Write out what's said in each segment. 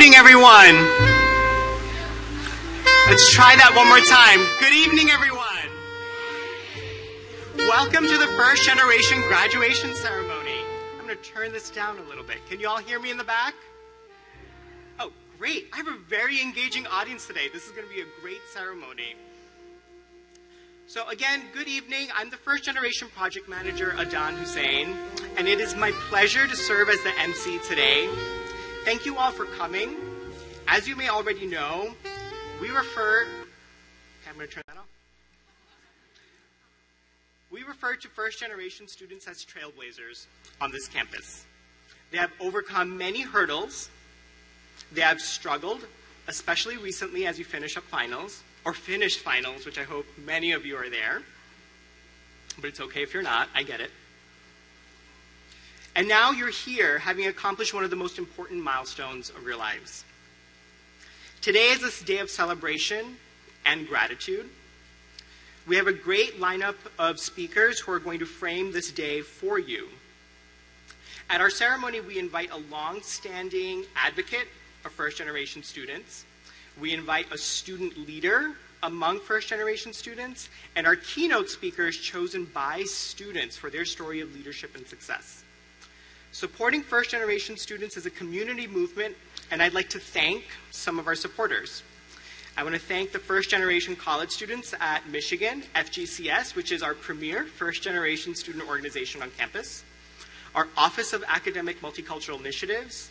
evening, everyone. Let's try that one more time. Good evening, everyone. Welcome to the first generation graduation ceremony. I'm going to turn this down a little bit. Can you all hear me in the back? Oh, great. I have a very engaging audience today. This is going to be a great ceremony. So again, good evening. I'm the first generation project manager, Adan Hussein, and it is my pleasure to serve as the MC today. Thank you all for coming. As you may already know, we refer, I'm going to turn that off. We refer to first generation students as trailblazers on this campus. They have overcome many hurdles. They have struggled, especially recently as you finish up finals, or finished finals, which I hope many of you are there. But it's okay if you're not, I get it. And now you're here having accomplished one of the most important milestones of your lives. Today is this day of celebration and gratitude. We have a great lineup of speakers who are going to frame this day for you. At our ceremony, we invite a long standing advocate of first generation students. We invite a student leader among first generation students, and our keynote speakers chosen by students for their story of leadership and success. Supporting first generation students is a community movement, and I'd like to thank some of our supporters. I want to thank the first generation college students at Michigan, FGCS, which is our premier first generation student organization on campus, our Office of Academic Multicultural Initiatives,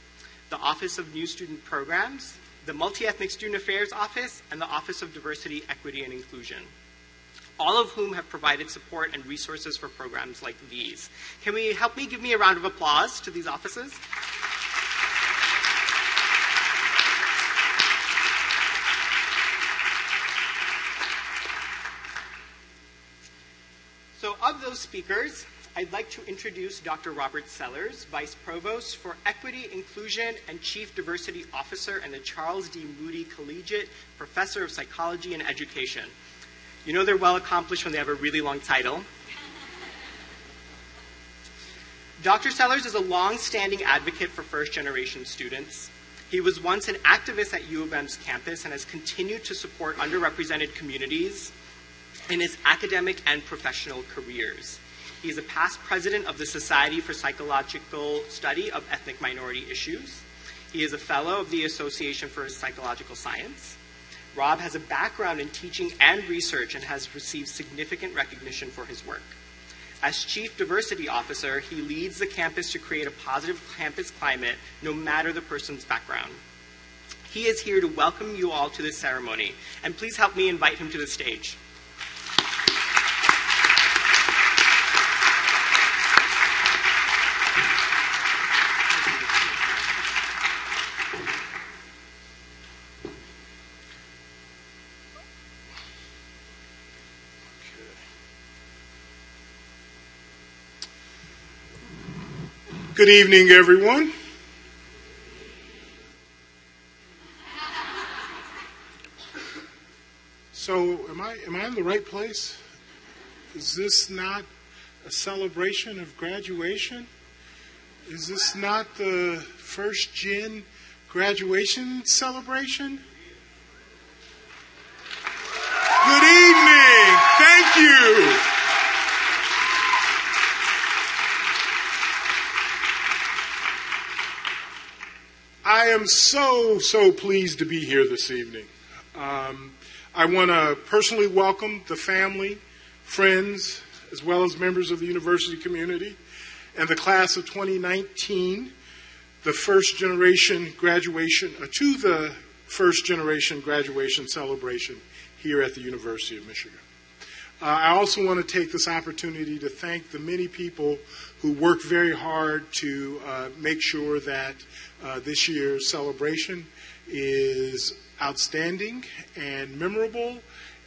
the Office of New Student Programs, the Multi-Ethnic Student Affairs Office, and the Office of Diversity, Equity, and Inclusion, all of whom have provided support and resources for programs like these. Can we help me give me a round of applause to these offices? So, of those speakers, I'd like to introduce Dr. Robert Sellers, Vice Provost for Equity, Inclusion, and Chief Diversity Officer and the Charles D. Moody Collegiate Professor of Psychology and Education. You know they're well accomplished when they have a really long title. Dr. Sellers is a long standing advocate for first generation students. He was once an activist at U of M's campus and has continued to support underrepresented communities in his academic and professional careers. He is a past president of the Society for Psychological Study of Ethnic Minority Issues. He is a fellow of the Association for Psychological Science. Rob has a background in teaching and research and has received significant recognition for his work. As Chief Diversity Officer, he leads the campus to create a positive campus climate no matter the person's background. He is here to welcome you all to this ceremony, and please help me invite him to the stage. Good evening, everyone. So, am I am I in the right place? Is this not a celebration of graduation? Is this not the first gen graduation celebration? Good evening. Thank you. I am so, so pleased to be here this evening. Um, I want to personally welcome the family, friends, as well as members of the university community and the class of 2019, the first generation graduation, uh, to the first generation graduation celebration here at the University of Michigan. Uh, I also want to take this opportunity to thank the many people who worked very hard to uh, make sure that uh, this year's celebration is outstanding and memorable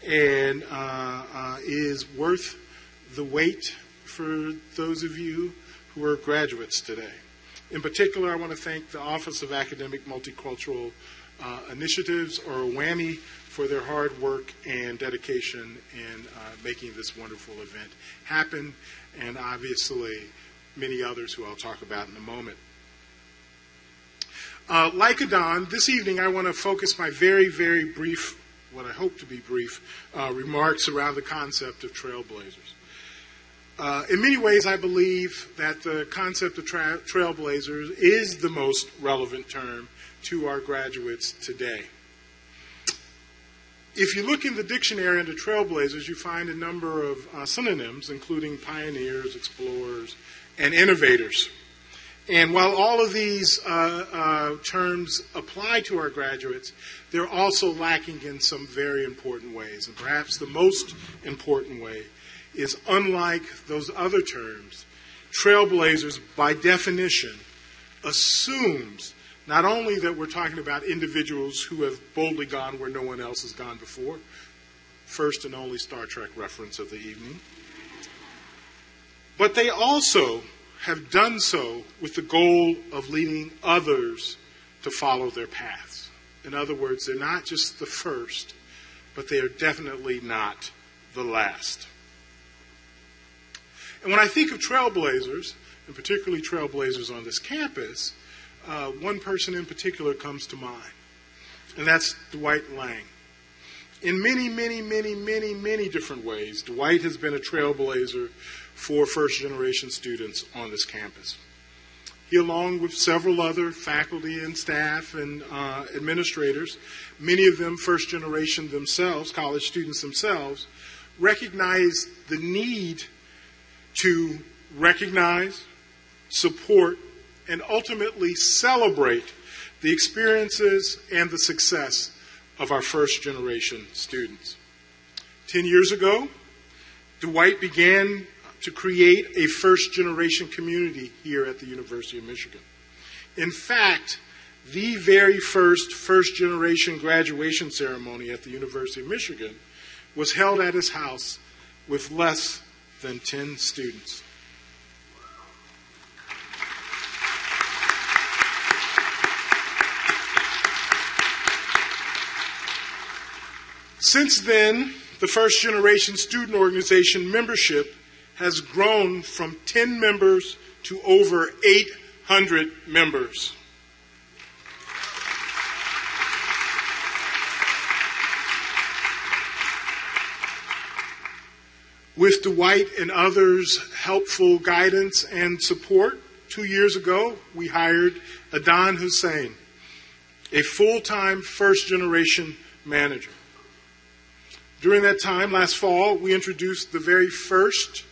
and uh, uh, is worth the wait for those of you who are graduates today. In particular, I want to thank the Office of Academic Multicultural uh, Initiatives, or OAMI, for their hard work and dedication in uh, making this wonderful event happen, and obviously many others who I'll talk about in a moment. Uh, like Adan, this evening I want to focus my very, very brief, what I hope to be brief, uh, remarks around the concept of trailblazers. Uh, in many ways, I believe that the concept of tra- trailblazers is the most relevant term to our graduates today. If you look in the dictionary under trailblazers, you find a number of uh, synonyms, including pioneers, explorers, and innovators. And while all of these uh, uh, terms apply to our graduates, they're also lacking in some very important ways. And perhaps the most important way is unlike those other terms, trailblazers, by definition, assumes not only that we're talking about individuals who have boldly gone where no one else has gone before, first and only Star Trek reference of the evening, but they also have done so with the goal of leading others to follow their paths. In other words, they're not just the first, but they are definitely not the last. And when I think of trailblazers, and particularly trailblazers on this campus, uh, one person in particular comes to mind, and that's Dwight Lang. In many, many, many, many, many different ways, Dwight has been a trailblazer for first generation students on this campus. He, along with several other faculty and staff and uh, administrators, many of them first generation themselves, college students themselves, recognize the need to recognize, support, and ultimately celebrate the experiences and the success of our first generation students. Ten years ago, Dwight began to create a first generation community here at the University of Michigan. In fact, the very first first generation graduation ceremony at the University of Michigan was held at his house with less than 10 students. Since then, the first generation student organization membership has grown from 10 members to over 800 members. With Dwight and others' helpful guidance and support, two years ago, we hired Adan Hussein, a full time first generation manager. During that time, last fall, we introduced the very first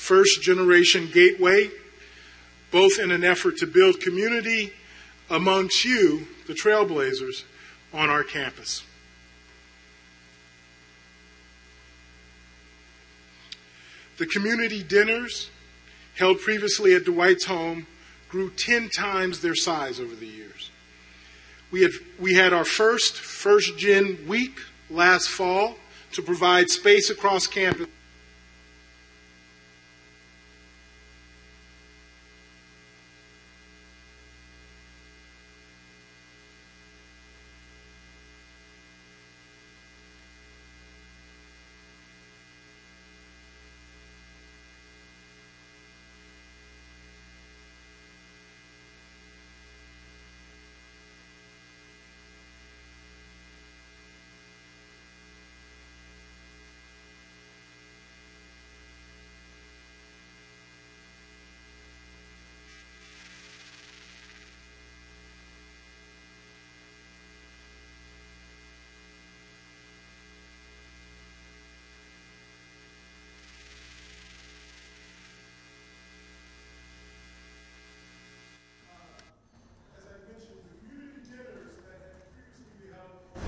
first generation gateway, both in an effort to build community amongst you, the trailblazers, on our campus. The community dinners held previously at Dwight's home grew 10 times their size over the years. We had, we had our first First Gen week last fall to provide space across campus.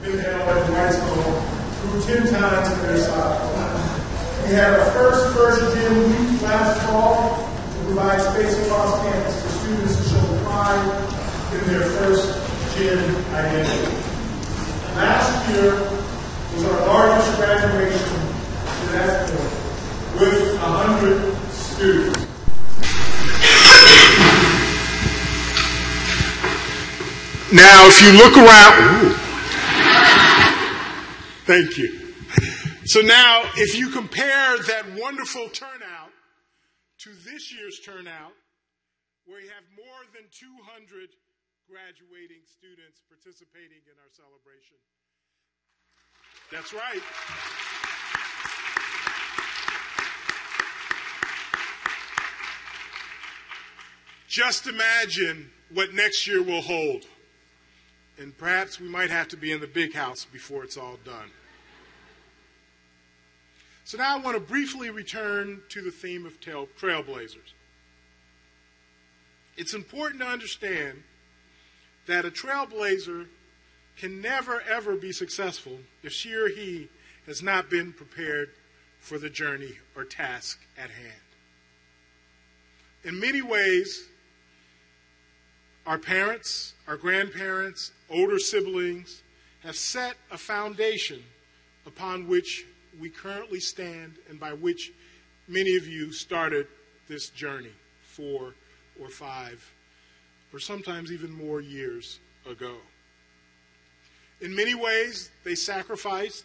been held at the high school grew 10 times their size. We had our first first gen week last fall to provide space across campus for students to show pride in their first gen identity. Last year was our largest graduation to that point with 100 students. Now, if you look around, Thank you. So now, if you compare that wonderful turnout to this year's turnout, where you have more than 200 graduating students participating in our celebration. That's right. Just imagine what next year will hold and perhaps we might have to be in the big house before it's all done. So now I want to briefly return to the theme of trail, trailblazers. It's important to understand that a trailblazer can never ever be successful if she or he has not been prepared for the journey or task at hand. In many ways, our parents, our grandparents, older siblings have set a foundation upon which we currently stand and by which many of you started this journey four, or five, or sometimes even more years ago. In many ways, they sacrificed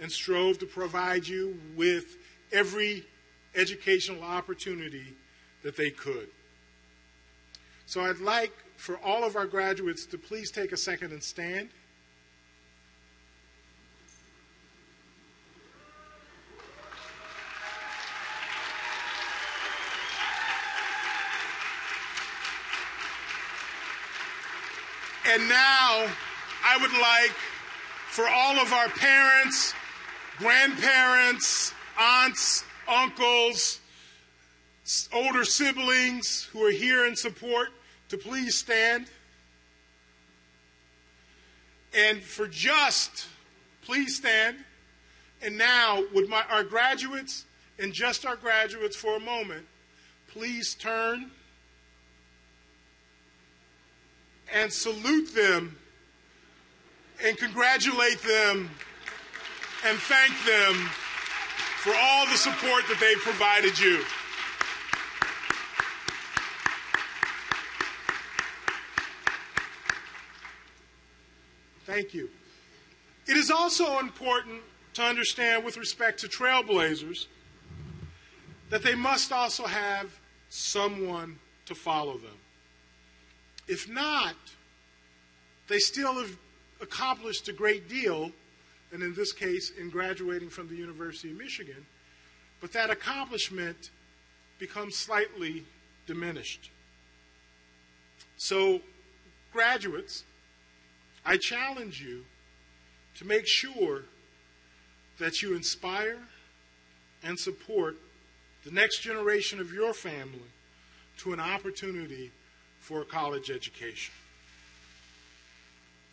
and strove to provide you with every educational opportunity that they could. So I'd like for all of our graduates to please take a second and stand. And now I would like for all of our parents, grandparents, aunts, uncles, older siblings who are here in support to please stand. And for just, please stand. And now, would my, our graduates and just our graduates for a moment, please turn and salute them and congratulate them and thank them for all the support that they've provided you. Thank you. It is also important to understand, with respect to trailblazers, that they must also have someone to follow them. If not, they still have accomplished a great deal, and in this case, in graduating from the University of Michigan, but that accomplishment becomes slightly diminished. So, graduates, I challenge you to make sure that you inspire and support the next generation of your family to an opportunity for a college education.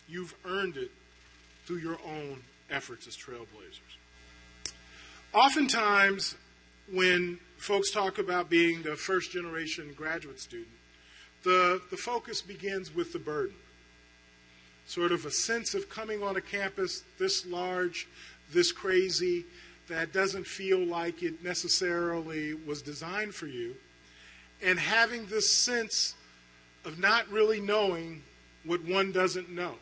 You've earned it through your own efforts as trailblazers. Oftentimes, when folks talk about being the first generation graduate student, the, the focus begins with the burden sort of a sense of coming on a campus this large, this crazy, that doesn't feel like it necessarily was designed for you, and having this sense of not really knowing what one doesn't know.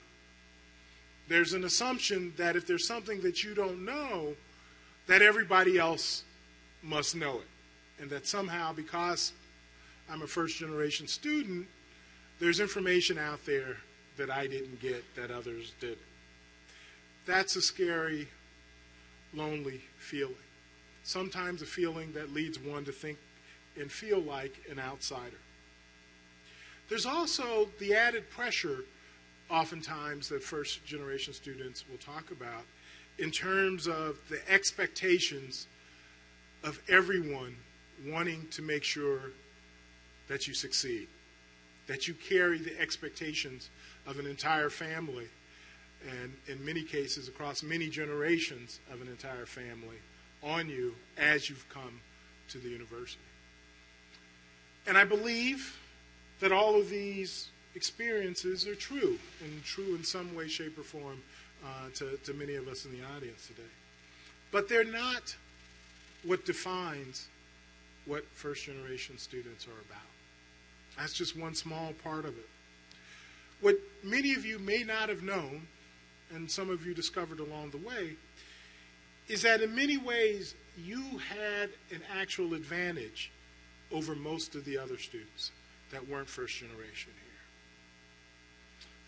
There's an assumption that if there's something that you don't know, that everybody else must know it. And that somehow, because I'm a first generation student, there's information out there that I didn't get that others did. That's a scary, lonely feeling. Sometimes a feeling that leads one to think and feel like an outsider. There's also the added pressure, oftentimes, that first generation students will talk about in terms of the expectations of everyone wanting to make sure that you succeed, that you carry the expectations of an entire family, and in many cases, across many generations of an entire family, on you as you've come to the university. And I believe that all of these experiences are true, and true in some way, shape, or form uh, to, to many of us in the audience today. But they're not what defines what first generation students are about. That's just one small part of it. What many of you may not have known, and some of you discovered along the way, is that in many ways you had an actual advantage over most of the other students that weren't first generation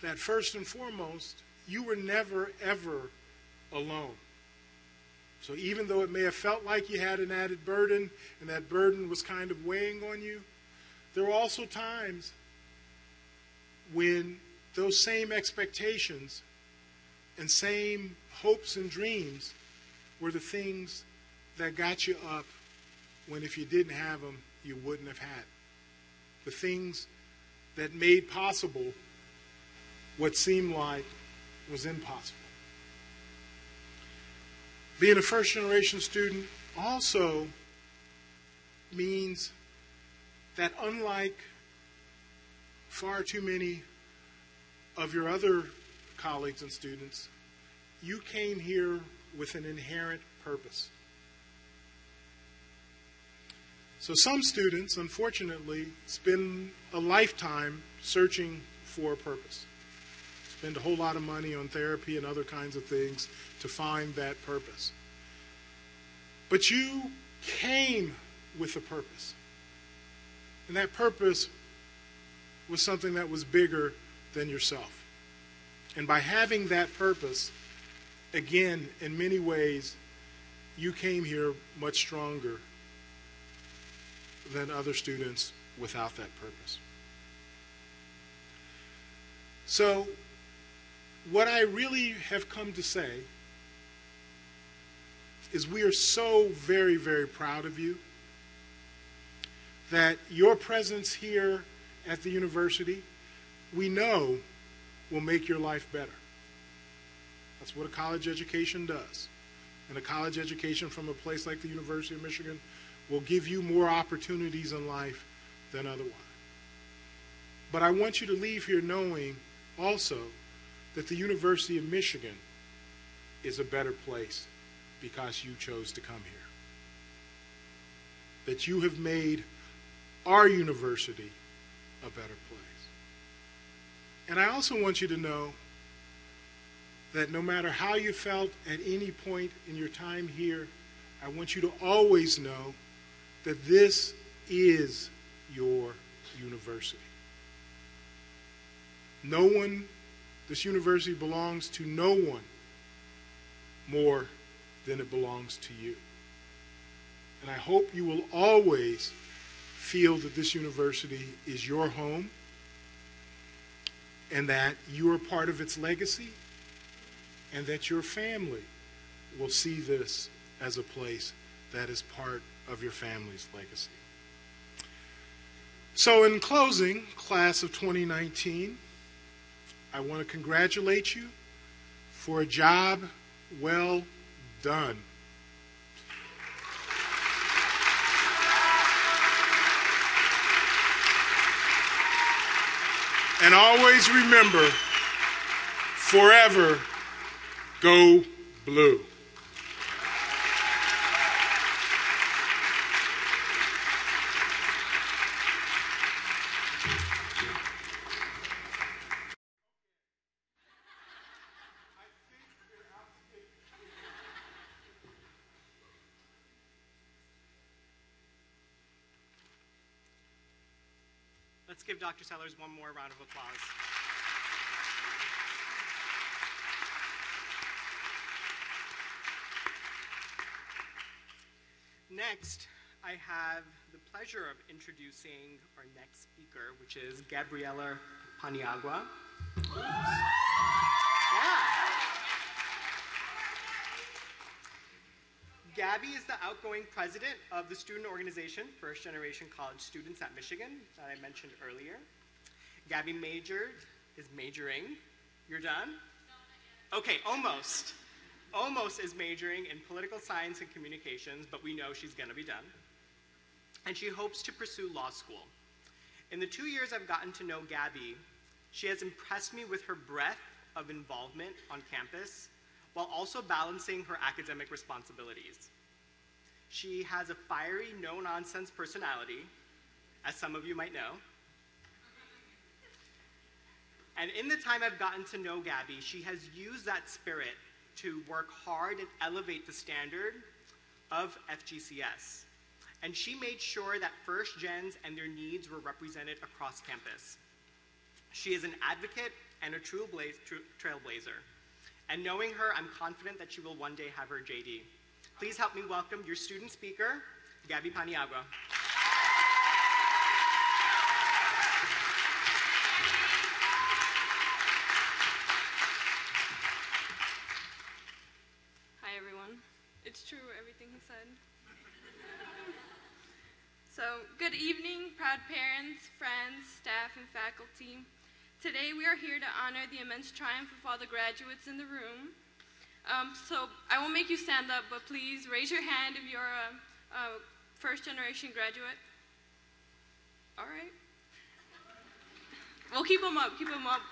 here. That first and foremost, you were never, ever alone. So even though it may have felt like you had an added burden and that burden was kind of weighing on you, there were also times when those same expectations and same hopes and dreams were the things that got you up when if you didn't have them, you wouldn't have had. The things that made possible what seemed like was impossible. Being a first generation student also means that unlike far too many of your other colleagues and students, you came here with an inherent purpose. So some students, unfortunately, spend a lifetime searching for a purpose. Spend a whole lot of money on therapy and other kinds of things to find that purpose. But you came with a purpose. And that purpose was something that was bigger than yourself. And by having that purpose, again, in many ways, you came here much stronger than other students without that purpose. So, what I really have come to say is we are so very, very proud of you that your presence here at the university, we know, will make your life better. That's what a college education does. And a college education from a place like the University of Michigan will give you more opportunities in life than otherwise. But I want you to leave here knowing also that the University of Michigan is a better place because you chose to come here. That you have made our university a better place. And I also want you to know that no matter how you felt at any point in your time here, I want you to always know that this is your university. No one, this university belongs to no one more than it belongs to you. And I hope you will always feel that this university is your home and that you are part of its legacy and that your family will see this as a place that is part of your family's legacy. So, in closing, class of 2019, I want to congratulate you for a job well done. And always remember forever go blue. Dr. Sellers one more round of applause. Next, I have the pleasure of introducing our next speaker, which is Gabriela Paniagua. Yeah. Gabby is the outgoing president of the student organization, First Generation College Students at Michigan, that I mentioned earlier. Gabby majored, is majoring. You're done? No, Okay, almost. Almost is majoring in political science and communications, but we know she's gonna be done. And she hopes to pursue law school. In the two years I've gotten to know Gabby, she has impressed me with her breadth of involvement on campus while also balancing her academic responsibilities. She has a fiery, no nonsense personality, as some of you might know. And in the time I've gotten to know Gabby, she has used that spirit to work hard and elevate the standard of FGCS. And she made sure that first gens and their needs were represented across campus. She is an advocate and a true blaze, trailblazer. And knowing her, I'm confident that she will one day have her JD. Please help me welcome your student speaker, Gabby Paniagua. Hi, everyone. It's true, everything he said. so, good evening, proud parents, friends, staff, and faculty. Today, we are here to honor the immense triumph of all the graduates in the room. Um, so, I won't make you stand up, but please raise your hand if you're a, a first generation graduate. All right. We'll keep them up, keep them up.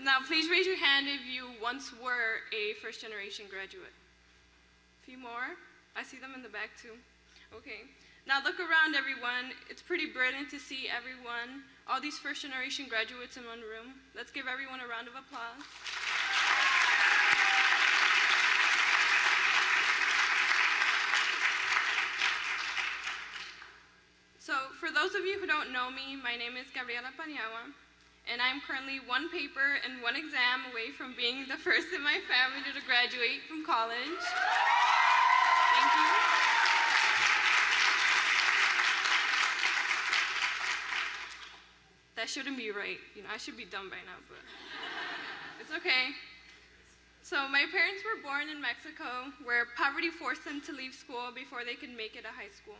Now, please raise your hand if you once were a first generation graduate. A few more. I see them in the back too. Okay. Now look around, everyone. It's pretty brilliant to see everyone, all these first generation graduates in one room. Let's give everyone a round of applause. So, for those of you who don't know me, my name is Gabriela Paniagua, and I'm currently one paper and one exam away from being the first in my family to graduate from college. Thank you. That shouldn't be right. You know, I should be done by now, but it's okay. So, my parents were born in Mexico, where poverty forced them to leave school before they could make it to high school.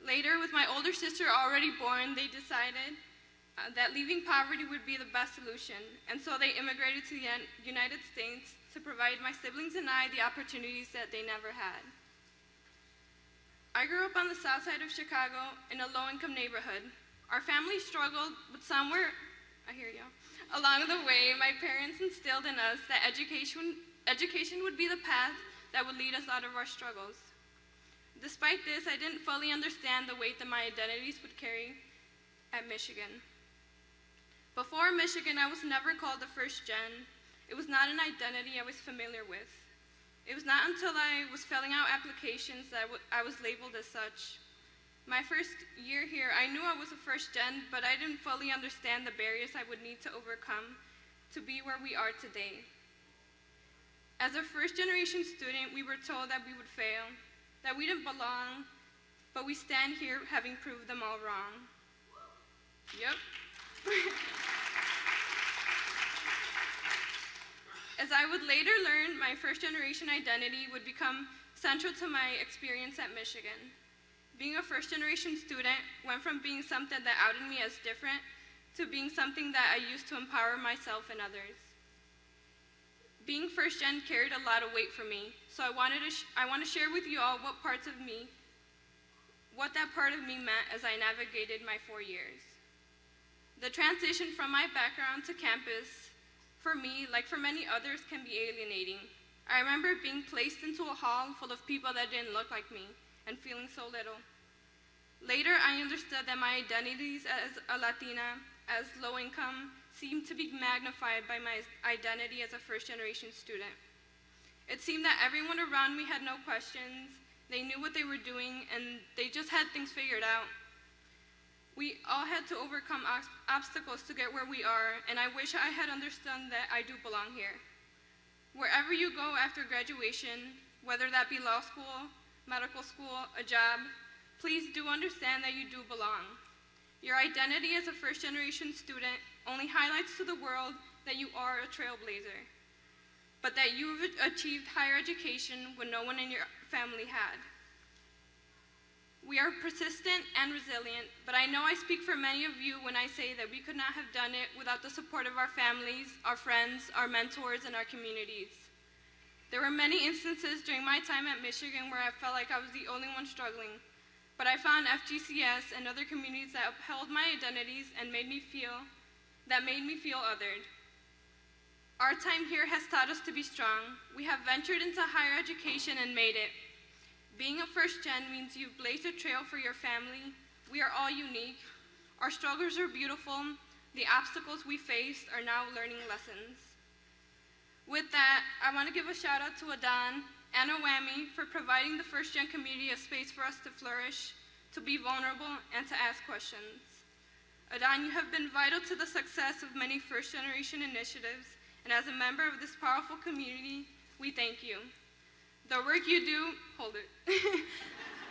Later, with my older sister already born, they decided uh, that leaving poverty would be the best solution, and so they immigrated to the United States to provide my siblings and I the opportunities that they never had. I grew up on the south side of Chicago in a low income neighborhood. Our family struggled, but somewhere, I hear you, along the way, my parents instilled in us that education, education would be the path that would lead us out of our struggles. Despite this, I didn't fully understand the weight that my identities would carry at Michigan. Before Michigan, I was never called the first gen. It was not an identity I was familiar with. It was not until I was filling out applications that I was labeled as such. My first year here, I knew I was a first gen, but I didn't fully understand the barriers I would need to overcome to be where we are today. As a first generation student, we were told that we would fail, that we didn't belong, but we stand here having proved them all wrong. Yep. As I would later learn, my first generation identity would become central to my experience at Michigan. Being a first generation student went from being something that outed me as different to being something that I used to empower myself and others. Being first gen carried a lot of weight for me, so I wanted to I want to share with you all what parts of me, what that part of me meant as I navigated my four years. The transition from my background to campus, for me, like for many others, can be alienating. I remember being placed into a hall full of people that didn't look like me and feeling so little. Later, I understood that my identities as a Latina, as low income, seemed to be magnified by my identity as a first generation student. It seemed that everyone around me had no questions, they knew what they were doing, and they just had things figured out. We all had to overcome obstacles to get where we are, and I wish I had understood that I do belong here. Wherever you go after graduation, whether that be law school, medical school, a job, please do understand that you do belong. Your identity as a first generation student only highlights to the world that you are a trailblazer but that you've achieved higher education when no one in your family had. We are persistent and resilient, but I know I speak for many of you when I say that we could not have done it without the support of our families, our friends, our mentors, and our communities. There were many instances during my time at Michigan where I felt like I was the only one struggling, but I found FGCS and other communities that upheld my identities and made me feel, that made me feel othered. Our time here has taught us to be strong. We have ventured into higher education and made it. Being a first gen means you've blazed a trail for your family. We are all unique. Our struggles are beautiful. The obstacles we faced are now learning lessons. With that, I want to give a shout out to Adan and OAMI for providing the first gen community a space for us to flourish, to be vulnerable, and to ask questions. Adan, you have been vital to the success of many first generation initiatives and as a member of this powerful community, we thank you. The work you do, hold it.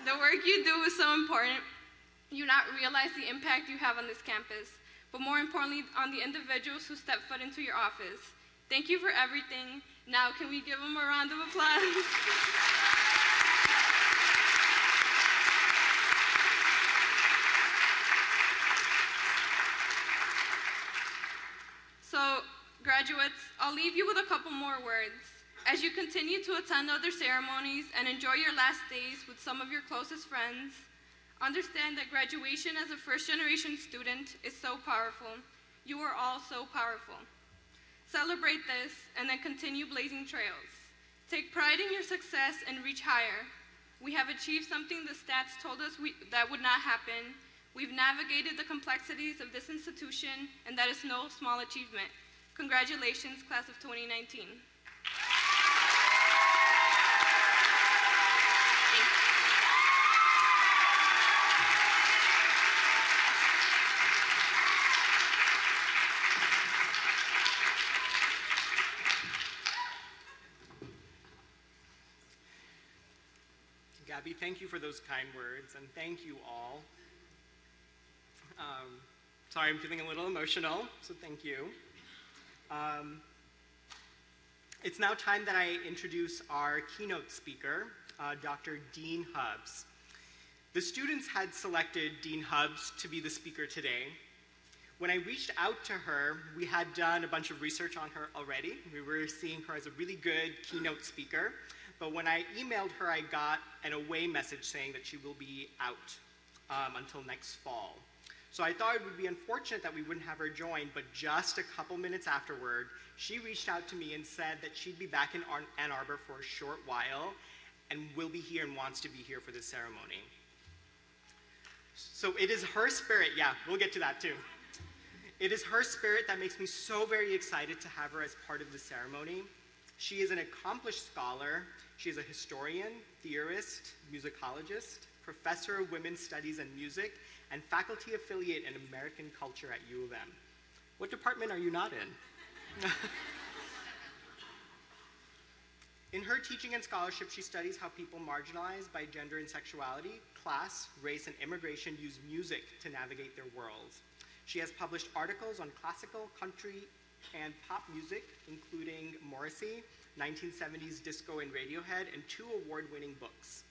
the work you do is so important. You not realize the impact you have on this campus, but more importantly, on the individuals who step foot into your office. Thank you for everything. Now, can we give them a round of applause? so, Graduates, I'll leave you with a couple more words. As you continue to attend other ceremonies and enjoy your last days with some of your closest friends, understand that graduation as a first generation student is so powerful. You are all so powerful. Celebrate this and then continue blazing trails. Take pride in your success and reach higher. We have achieved something the stats told us we, that would not happen. We've navigated the complexities of this institution, and that is no small achievement. Congratulations, class of 2019. Gabby, thank you for those kind words, and thank you all. Um, sorry, I'm feeling a little emotional, so thank you. Um, it's now time that I introduce our keynote speaker, uh, Dr. Nadine Hubbs. The students had selected Nadine Hubbs to be the speaker today. When I reached out to her, we had done a bunch of research on her already. We were seeing her as a really good keynote speaker. But when I emailed her, I got an away message saying that she will be out um, until next fall. So I thought it would be unfortunate that we wouldn't have her join, but just a couple minutes afterward, she reached out to me and said that she'd be back in Ann Arbor for a short while and will be here and wants to be here for this ceremony. So it is her spirit, yeah, we'll get to that too. It is her spirit that makes me so very excited to have her as part of the ceremony. She is an accomplished scholar. She is a historian, theorist, musicologist, professor of women's studies and music, and faculty affiliate in American culture at U of M. What department are you not in? in her teaching and scholarship, she studies how people marginalized by gender and sexuality, class, race, and immigration use music to navigate their worlds. She has published articles on classical, country, and pop music, including Morrissey, 1970s disco and Radiohead, and two award-winning books.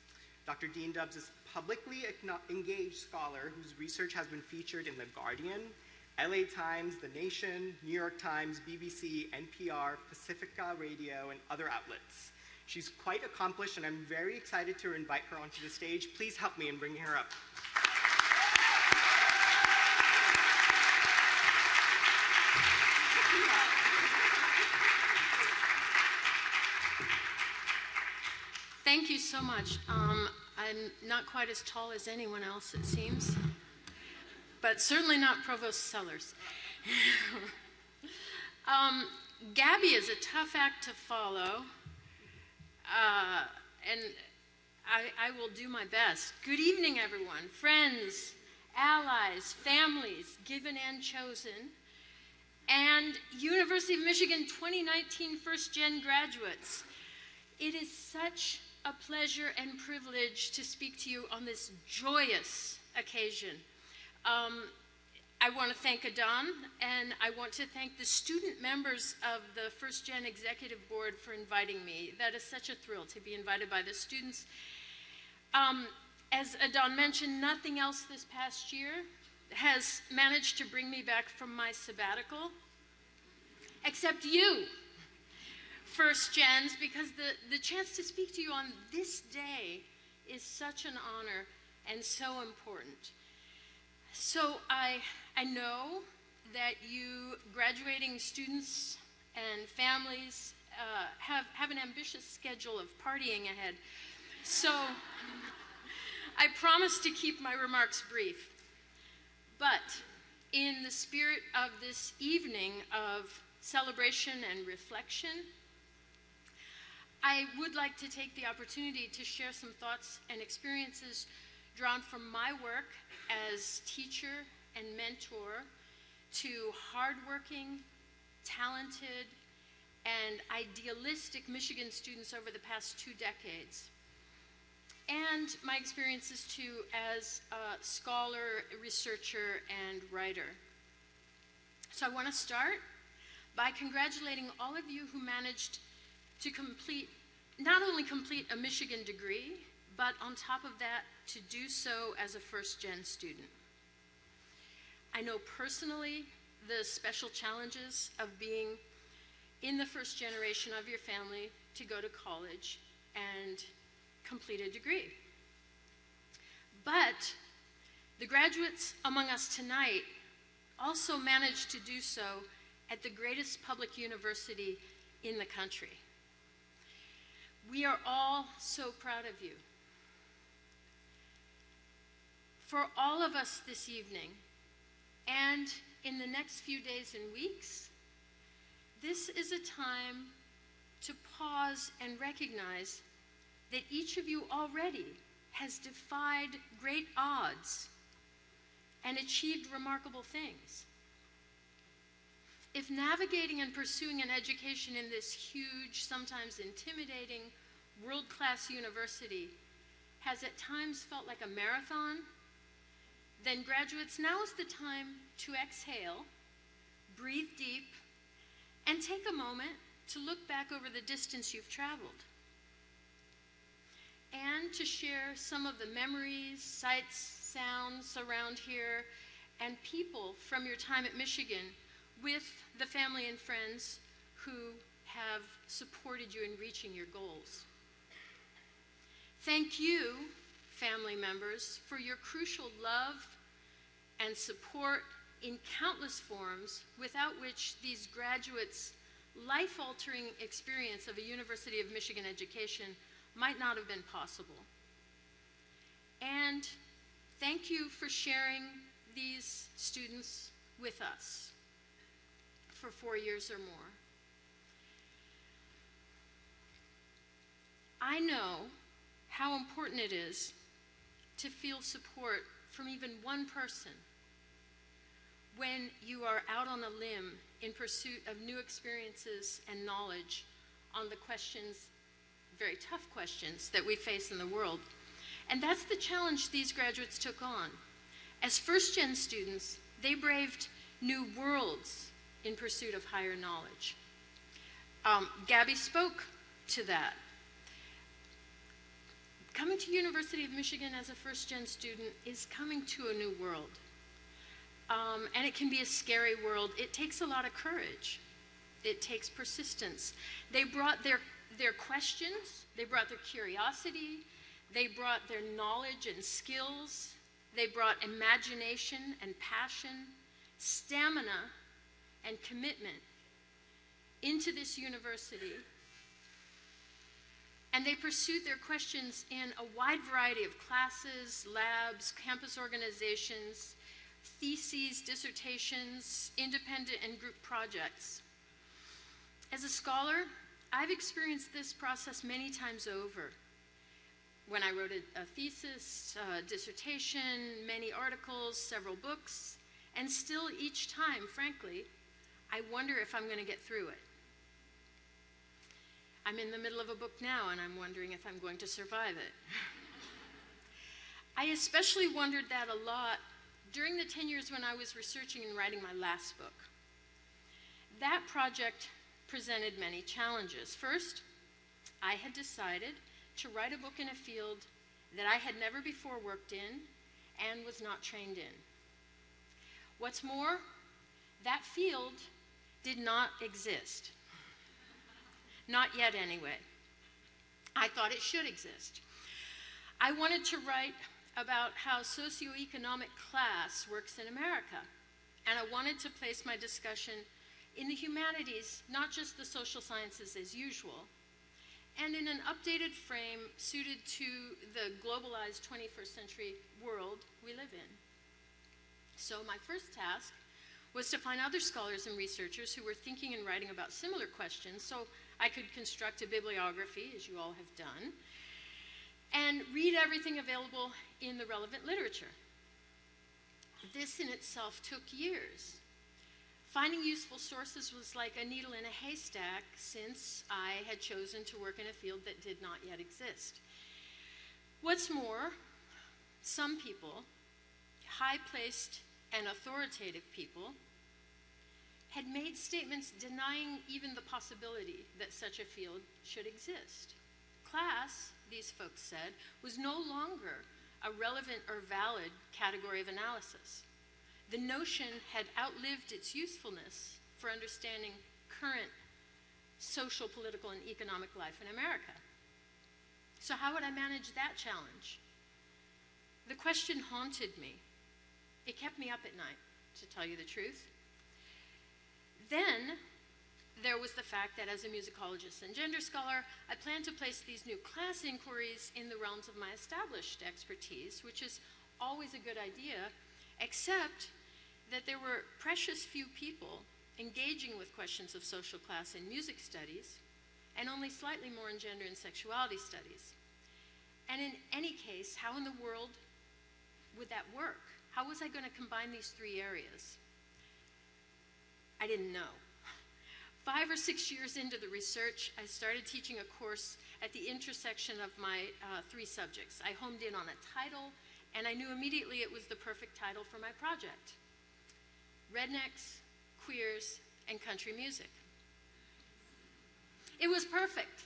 Dr. Nadine Hubbs is a publicly engaged scholar whose research has been featured in The Guardian, LA Times, The Nation, New York Times, BBC, NPR, Pacifica Radio, and other outlets. She's quite accomplished, and I'm very excited to invite her onto the stage. Please help me in bringing her up. Thank you so much. Um, I'm not quite as tall as anyone else, it seems, but certainly not Provost Sellers. um, Gabby is a tough act to follow, uh, and I, I will do my best. Good evening, everyone, friends, allies, families, given and chosen, and University of Michigan 2019 first gen graduates. It is such a pleasure and privilege to speak to you on this joyous occasion. Um, I want to thank Adan, and I want to thank the student members of the First Gen Executive Board for inviting me. That is such a thrill to be invited by the students. Um, as Adan mentioned, nothing else this past year has managed to bring me back from my sabbatical, except you first gens because the, the chance to speak to you on this day is such an honor and so important. So I, I know that you graduating students and families uh, have, have an ambitious schedule of partying ahead. So I promise to keep my remarks brief. But in the spirit of this evening of celebration and reflection, I would like to take the opportunity to share some thoughts and experiences drawn from my work as teacher and mentor to hardworking, talented, and idealistic Michigan students over the past two decades. And my experiences too as a scholar, researcher, and writer. So I want to start by congratulating all of you who managed to complete, not only complete a Michigan degree, but on top of that, to do so as a first gen student. I know personally the special challenges of being in the first generation of your family to go to college and complete a degree. But the graduates among us tonight also managed to do so at the greatest public university in the country. We are all so proud of you. For all of us this evening, and in the next few days and weeks, this is a time to pause and recognize that each of you already has defied great odds and achieved remarkable things. If navigating and pursuing an education in this huge, sometimes intimidating, world class university has at times felt like a marathon, then graduates, now is the time to exhale, breathe deep, and take a moment to look back over the distance you've traveled and to share some of the memories, sights, sounds around here, and people from your time at Michigan with the family and friends who have supported you in reaching your goals. Thank you, family members, for your crucial love and support in countless forms without which these graduates' life altering experience of a University of Michigan education might not have been possible. And thank you for sharing these students with us for four years or more. I know how important it is to feel support from even one person when you are out on a limb in pursuit of new experiences and knowledge on the questions, very tough questions, that we face in the world. And that's the challenge these graduates took on. As first gen students, they braved new worlds in pursuit of higher knowledge. Um, Gabby spoke to that. Coming to University of Michigan as a first gen student is coming to a new world. Um, and it can be a scary world. It takes a lot of courage. It takes persistence. They brought their, their questions, they brought their curiosity, they brought their knowledge and skills, they brought imagination and passion, stamina and commitment into this university. And they pursued their questions in a wide variety of classes, labs, campus organizations, theses, dissertations, independent and group projects. As a scholar, I've experienced this process many times over. When I wrote a, a thesis, a dissertation, many articles, several books, and still each time, frankly, I wonder if I'm going to get through it. I'm in the middle of a book now, and I'm wondering if I'm going to survive it. I especially wondered that a lot during the 10 years when I was researching and writing my last book. That project presented many challenges. First, I had decided to write a book in a field that I had never before worked in and was not trained in. What's more, that field did not exist. Not yet, anyway. I thought it should exist. I wanted to write about how socioeconomic class works in America. And I wanted to place my discussion in the humanities, not just the social sciences as usual, and in an updated frame suited to the globalized 21st century world we live in. So, my first task was to find other scholars and researchers who were thinking and writing about similar questions so I could construct a bibliography, as you all have done, and read everything available in the relevant literature. This in itself took years. Finding useful sources was like a needle in a haystack since I had chosen to work in a field that did not yet exist. What's more, some people, high placed and authoritative people, had made statements denying even the possibility that such a field should exist. Class these folks said, was no longer a relevant or valid category of analysis. The notion had outlived its usefulness for understanding current social, political, and economic life in America. So, how would I manage that challenge? The question haunted me. It kept me up at night, to tell you the truth. Then there was the fact that as a musicologist and gender scholar, I plan to place these new class inquiries in the realms of my established expertise, which is always a good idea, except that there were precious few people engaging with questions of social class in music studies, and only slightly more in gender and sexuality studies. And in any case, how in the world would that work? How was I going to combine these three areas? I didn't know. Five or six years into the research, I started teaching a course at the intersection of my uh, three subjects. I homed in on a title, and I knew immediately it was the perfect title for my project Rednecks, Queers, and Country Music. It was perfect.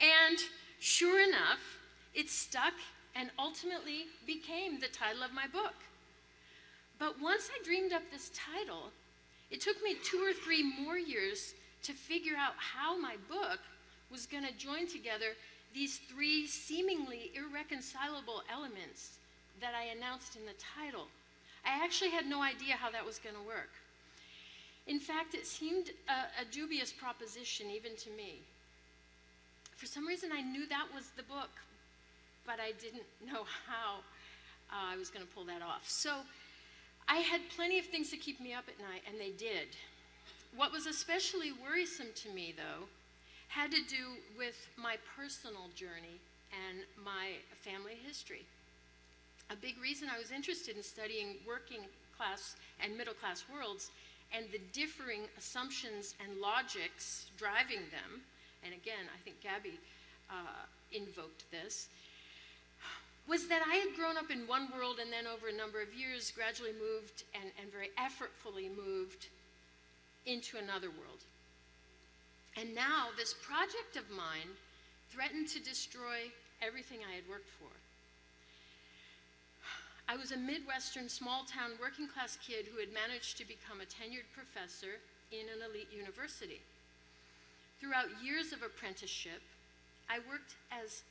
And sure enough, it stuck and ultimately became the title of my book. But once I dreamed up this title, it took me two or three more years to figure out how my book was going to join together these three seemingly irreconcilable elements that I announced in the title. I actually had no idea how that was going to work. In fact, it seemed a, a, dubious proposition even to me. For some reason, I knew that was the book, but I didn't know how uh, I was going to pull that off. So I had plenty of things to keep me up at night, and they did. What was especially worrisome to me, though, had to do with my personal journey and my family history. A big reason I was interested in studying working class and middle class worlds and the differing assumptions and logics driving them, and again, I think Gabby uh, invoked this, was that I had grown up in one world and then over a number of years gradually moved and, and very effortfully moved into another world. And now this project of mine threatened to destroy everything I had worked for. I was a Midwestern small town working class kid who had managed to become a tenured professor in an elite university. Throughout years of apprenticeship, I worked as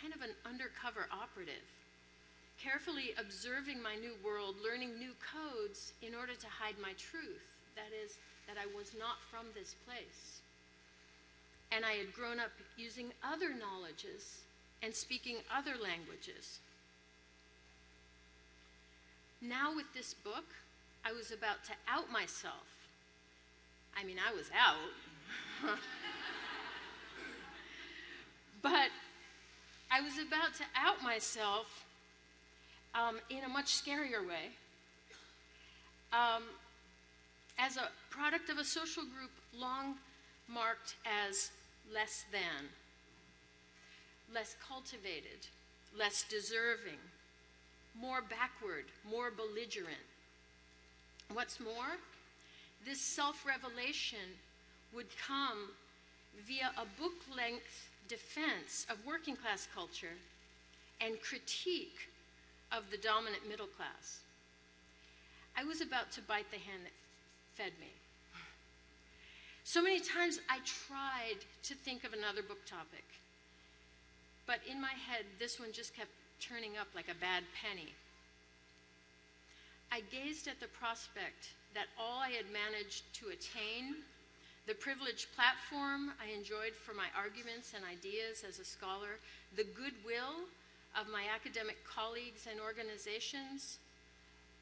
kind of an undercover operative, carefully observing my new world, learning new codes in order to hide my truth that is, that I was not from this place. And I had grown up using other knowledges and speaking other languages. Now, with this book, I was about to out myself. I mean, I was out. but I was about to out myself um, in a much scarier way um, as a product of a social group long marked as less than, less cultivated, less deserving, more backward, more belligerent. What's more, this self revelation would come via a book length defense of working class culture and critique of the dominant middle class. I was about to bite the hand that fed me. So many times I tried to think of another book topic, but in my head, this one just kept turning up like a bad penny. I gazed at the prospect that all I had managed to attain, the privileged platform I enjoyed for my arguments and ideas as a scholar, the goodwill of my academic colleagues and organizations,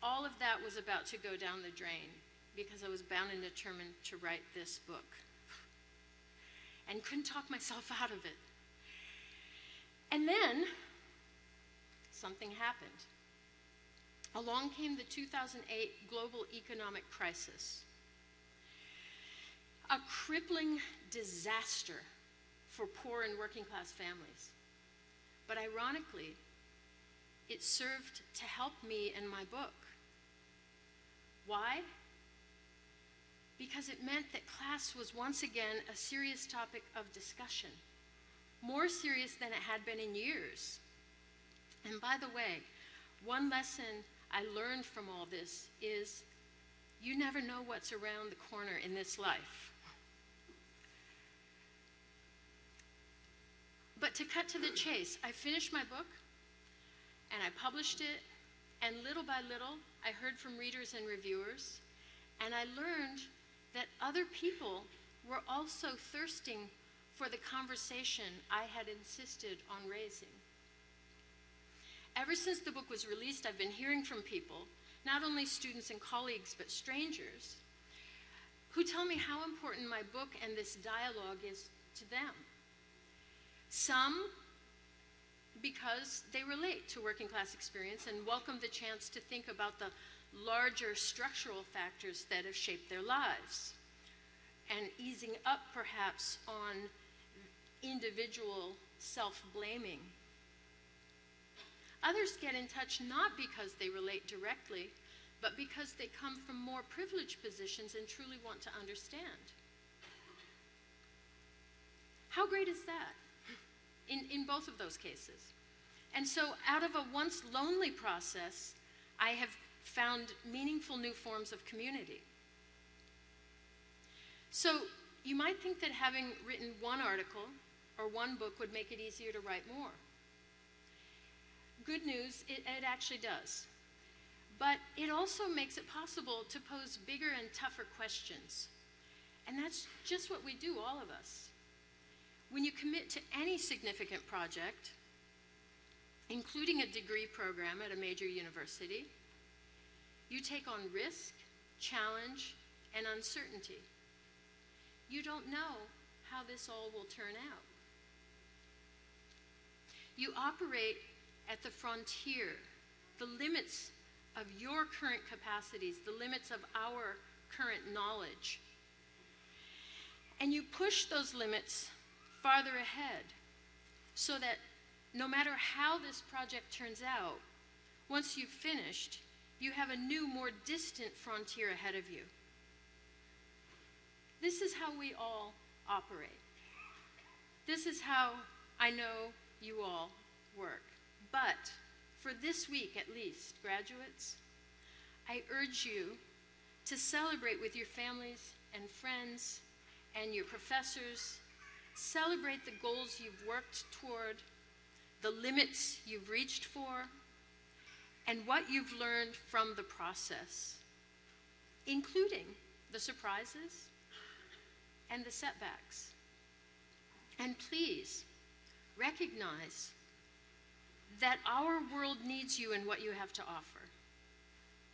all of that was about to go down the drain because I was bound and determined to write this book. And couldn't talk myself out of it. And then something happened. Along came the 2008 global economic crisis, a crippling disaster for poor and working class families. But ironically, it served to help me in my book. Why? Because it meant that class was once again a serious topic of discussion, more serious than it had been in years. And by the way, one lesson I learned from all this is you never know what's around the corner in this life. But to cut to the chase, I finished my book and I published it, and little by little, I heard from readers and reviewers, and I learned that other people were also thirsting for the conversation I had insisted on raising. ever since the book was released, I've been hearing from people, not only students and colleagues, but strangers, who tell me how important my book and this dialogue is to them. Some because they relate to working class experience and welcome the chance to think about the larger structural factors that have shaped their lives and easing up perhaps on individual self blaming. Others get in touch not because they relate directly, but because they come from more privileged positions and truly want to understand. How great is that in, in both of those cases? And so, out of a once lonely process, I have found meaningful new forms of community. So, you might think that having written one article or one book would make it easier to write more. Good news, it, it actually does. But it also makes it possible to pose bigger and tougher questions. And that's just what we do, all of us. When you commit to any significant project, including a degree program at a major university, you take on risk, challenge, and uncertainty. You don't know how this all will turn out. You operate at the frontier, the limits of your current capacities, the limits of our current knowledge. And you push those limits farther ahead so that no matter how this project turns out, once you've finished, you have a new, more distant frontier ahead of you. This is how we all operate. This is how I know you all work. But for this week at least, graduates, I urge you to celebrate with your families and friends and your professors. Celebrate the goals you've worked toward, the limits you've reached for, and what you've learned from the process, including the surprises and the setbacks. And please recognize that our world needs you and what you have to offer.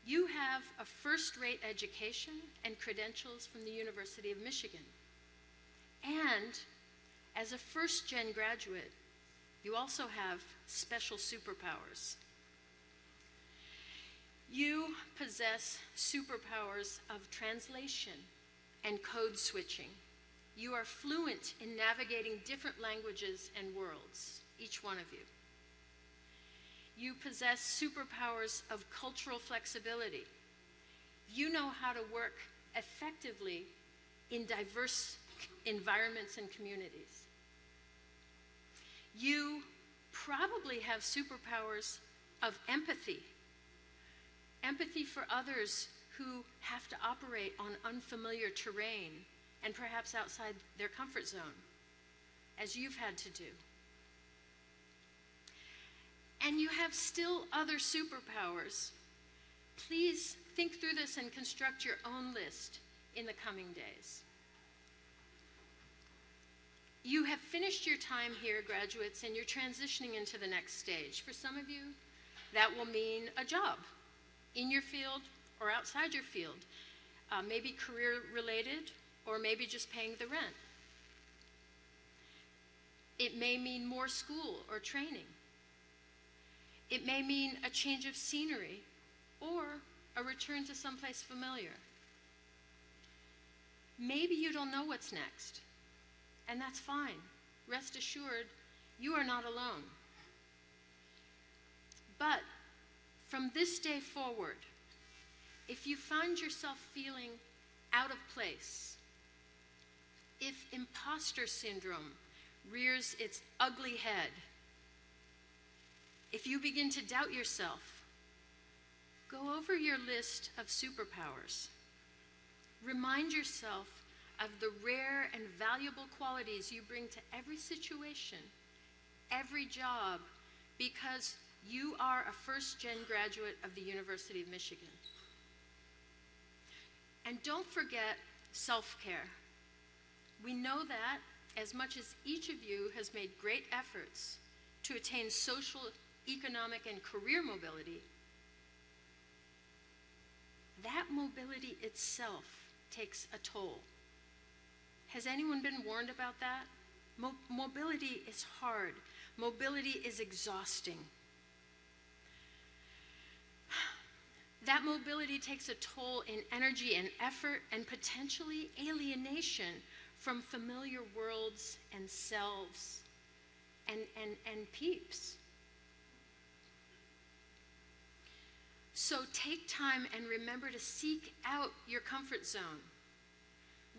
You have a first rate education and credentials from the University of Michigan. And as a first gen graduate, you also have special superpowers. You possess superpowers of translation and code switching. You are fluent in navigating different languages and worlds, each one of you. You possess superpowers of cultural flexibility. You know how to work effectively in diverse environments and communities. You probably have superpowers of empathy empathy for others who have to operate on unfamiliar terrain and perhaps outside their comfort zone, as you've had to do. And you have still other superpowers. Please think through this and construct your own list in the coming days. You have finished your time here, graduates, and you're transitioning into the next stage. For some of you, that will mean a job in your field or outside your field, uh, maybe career related or maybe just paying the rent. It may mean more school or training. It may mean a change of scenery or a return to someplace familiar. Maybe you don't know what's next, and that's fine. Rest assured, you are not alone. But from this day forward, if you find yourself feeling out of place, if imposter syndrome rears its ugly head, if you begin to doubt yourself, go over your list of superpowers. Remind yourself of the rare and valuable qualities you bring to every situation, every job, because you are a first gen graduate of the University of Michigan. And don't forget self care. We know that as much as each of you has made great efforts to attain social economic and career mobility, that mobility itself takes a toll. Has anyone been warned about that? Mo- mobility is hard, mobility is exhausting. That mobility takes a toll in energy and effort and potentially alienation from familiar worlds and selves and, and, and peeps. So take time and remember to seek out your comfort zone.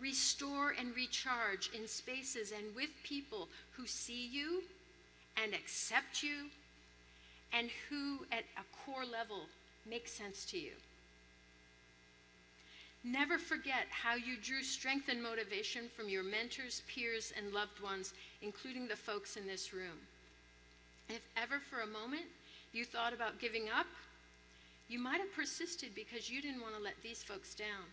Restore and recharge in spaces and with people who see you and accept you and who, at a core level, make sense to you. Never forget how you drew strength and motivation from your mentors, peers, and loved ones, including the folks in this room. If ever for a moment you thought about giving up, you might have persisted because you didn't want to let these folks down.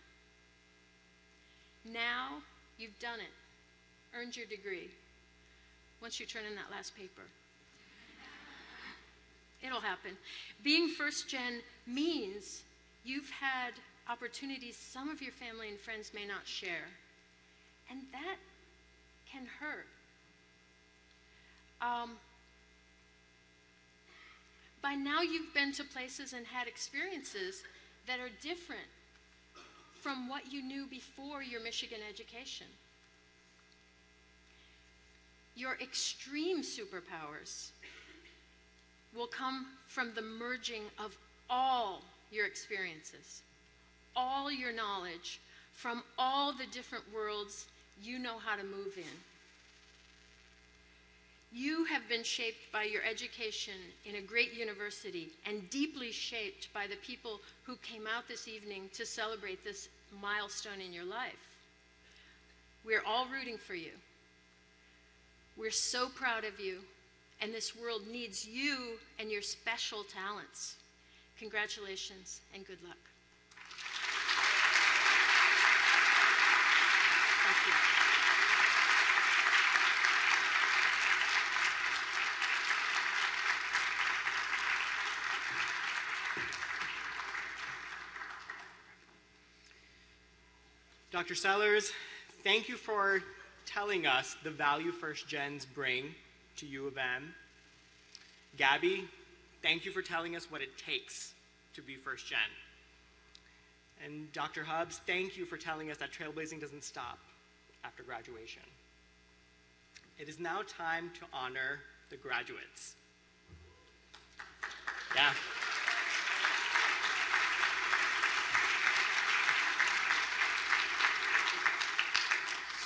Now you've done it, earned your degree. Once you turn in that last paper, it'll happen. Being first gen means you've had opportunities some of your family and friends may not share. And that can hurt. Um, by now, you've been to places and had experiences that are different from what you knew before your Michigan education. Your extreme superpowers will come from the merging of all your experiences, all your knowledge from all the different worlds you know how to move in. You have been shaped by your education in a great university and deeply shaped by the people who came out this evening to celebrate this milestone in your life. We're all rooting for you. We're so proud of you, and this world needs you and your special talents. Congratulations and good luck. Thank you. Dr. Sellers, thank you for telling us the value first gens bring to U of M. Gabby, thank you for telling us what it takes to be first gen. And Dr. Hubbs, thank you for telling us that trailblazing doesn't stop after graduation. It is now time to honor the graduates. Yeah.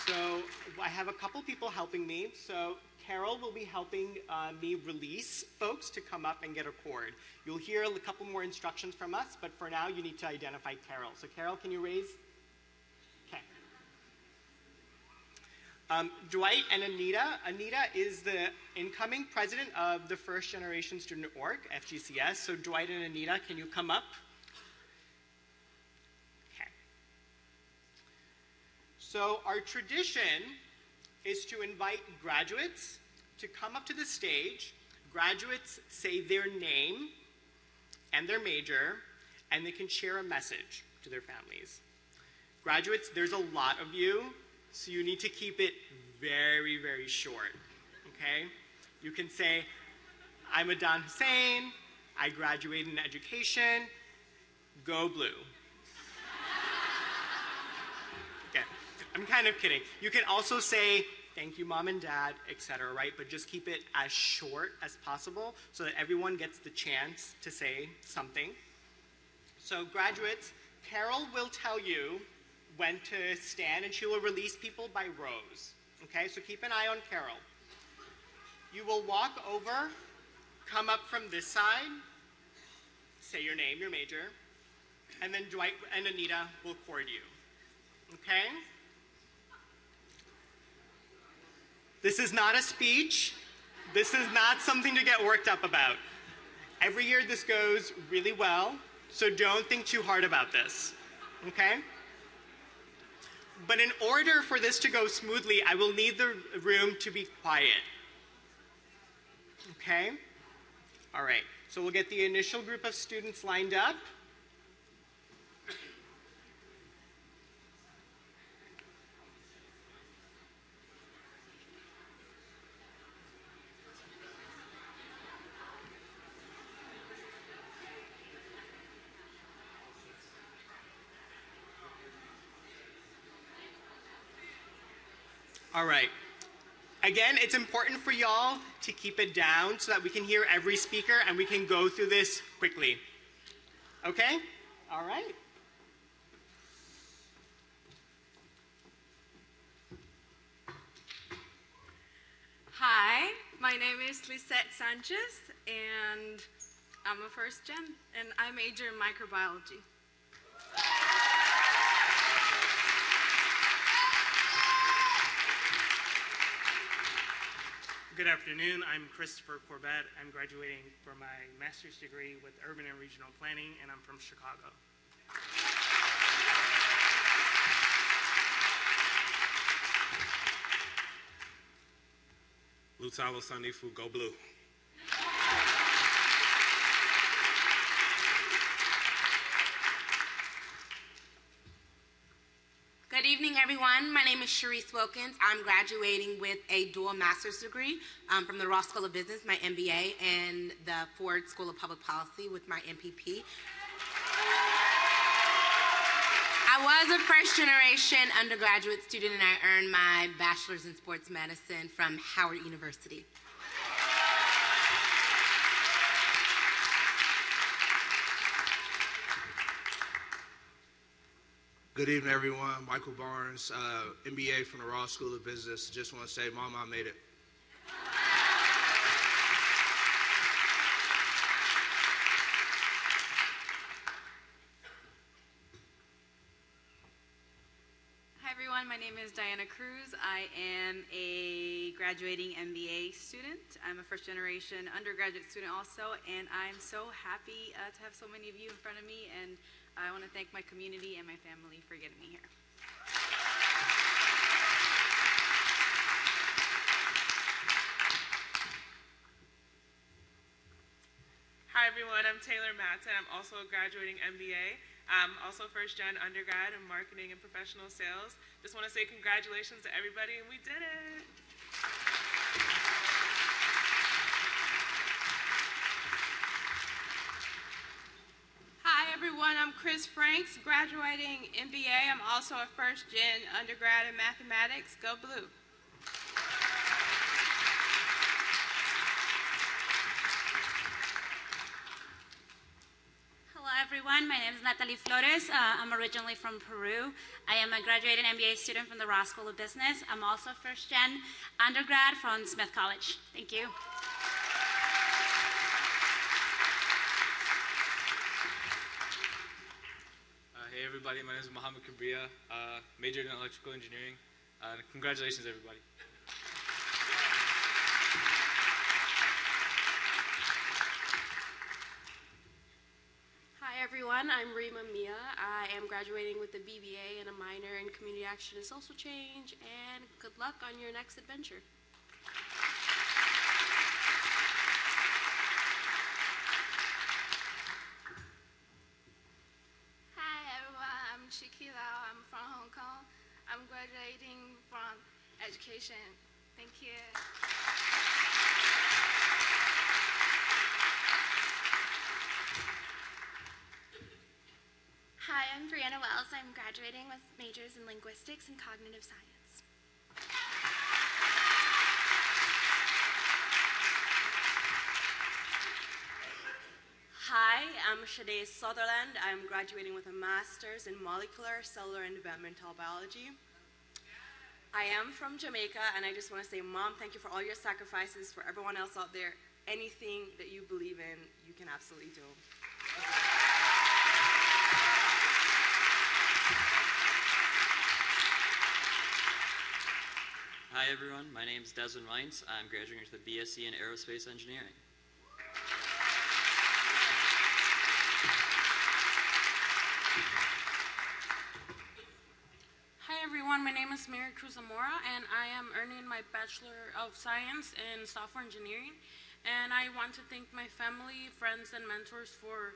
So I have a couple people helping me. So Carol will be helping uh, me release folks to come up and get a cord. You'll hear a couple more instructions from us, but for now you need to identify Carol. So Carol, can you raise? Okay. Um, Dwight and Anita. Anita is the incoming president of the First Generation Student Org, FGCS. So Dwight and Anita, can you come up? So our tradition is to invite graduates to come up to the stage. Graduates say their name and their major, and they can share a message to their families. Graduates, there's a lot of you, so you need to keep it very, very short, okay? You can say, I'm Adan Hussein, I graduated in education, go blue. Okay, I'm kind of kidding. You can also say, thank you, mom and dad, etc., right? But just keep it as short as possible so that everyone gets the chance to say something. So, graduates, Carol will tell you when to stand and she will release people by rows. Okay, so keep an eye on Carol. You will walk over, come up from this side, say your name, your major, and then Dwight and Anita will cord you. Okay? This is not a speech. This is not something to get worked up about. Every year this goes really well, so don't think too hard about this. Okay? But in order for this to go smoothly, I will need the room to be quiet. Okay? All right, so we'll get the initial group of students lined up. All right. Again, it's important for y'all to keep it down so that we can hear every speaker and we can go through this quickly. Okay? All right. Hi, my name is Lisette Sanchez, and I'm a first gen, and I major in microbiology. Good afternoon. I'm Christopher Corbett. I'm graduating for my master's degree with urban and regional planning, and I'm from Chicago. Lutalo Sanifu, go blue. Good evening, everyone. My name is Sharice Wilkins. I'm graduating with a dual master's degree um, from the Ross School of Business, my MBA, and the Ford School of Public Policy with my MPP. I was a first generation undergraduate student, and I earned my bachelor's in sports medicine from Howard University. Good evening, everyone. Michael Barnes, uh, MBA from the Ross School of Business. Just want to say, Mama, I made it. Hi, everyone. My name is Diana Cruz. I am a graduating MBA student. I'm a first generation undergraduate student also, and I'm so happy uh, to have so many of you in front of me, and I want to thank my community and my family for getting me here. Hi everyone, I'm Taylor Matson. I'm also a graduating MBA. I'm also first gen undergrad in marketing and professional sales. Just want to say congratulations to everybody, and we did it. Hi, everyone. I'm Chris Franks, graduating MBA. I'm also a first gen undergrad in mathematics. Go Blue. Hello, everyone. My name is Natalie Flores. Uh, I'm originally from Peru. I am a graduated MBA student from the Ross School of Business. I'm also first gen undergrad from Smith College. Thank you. Everybody, my name is Mohammed Kabria, uh, majored in electrical engineering. Uh, congratulations everybody. Hi everyone, I'm Rima Mia. I am graduating with a BBA and a minor in Community Action and Social Change, and good luck on your next adventure. Hi, everyone. I'm Shiki Lau. I'm from Hong Kong. I'm graduating from Thank you. Hi, I'm Brianna Wells. I'm graduating with majors in linguistics and cognitive science. Hi, I'm Shade Sutherland. I'm graduating with a master's in molecular, cellular, and developmental biology. I am from Jamaica, and I just want to say, Mom, thank you for all your sacrifices. For everyone else out there, anything that you believe in, you can absolutely do. Hi everyone, my name is Desmond Weins. I'm graduating with a BSc in Aerospace Engineering. Hi everyone, my name is Mary Cruz Zamora, and I am earning my Bachelor of Science in Software Engineering. And I want to thank my family, friends, and mentors for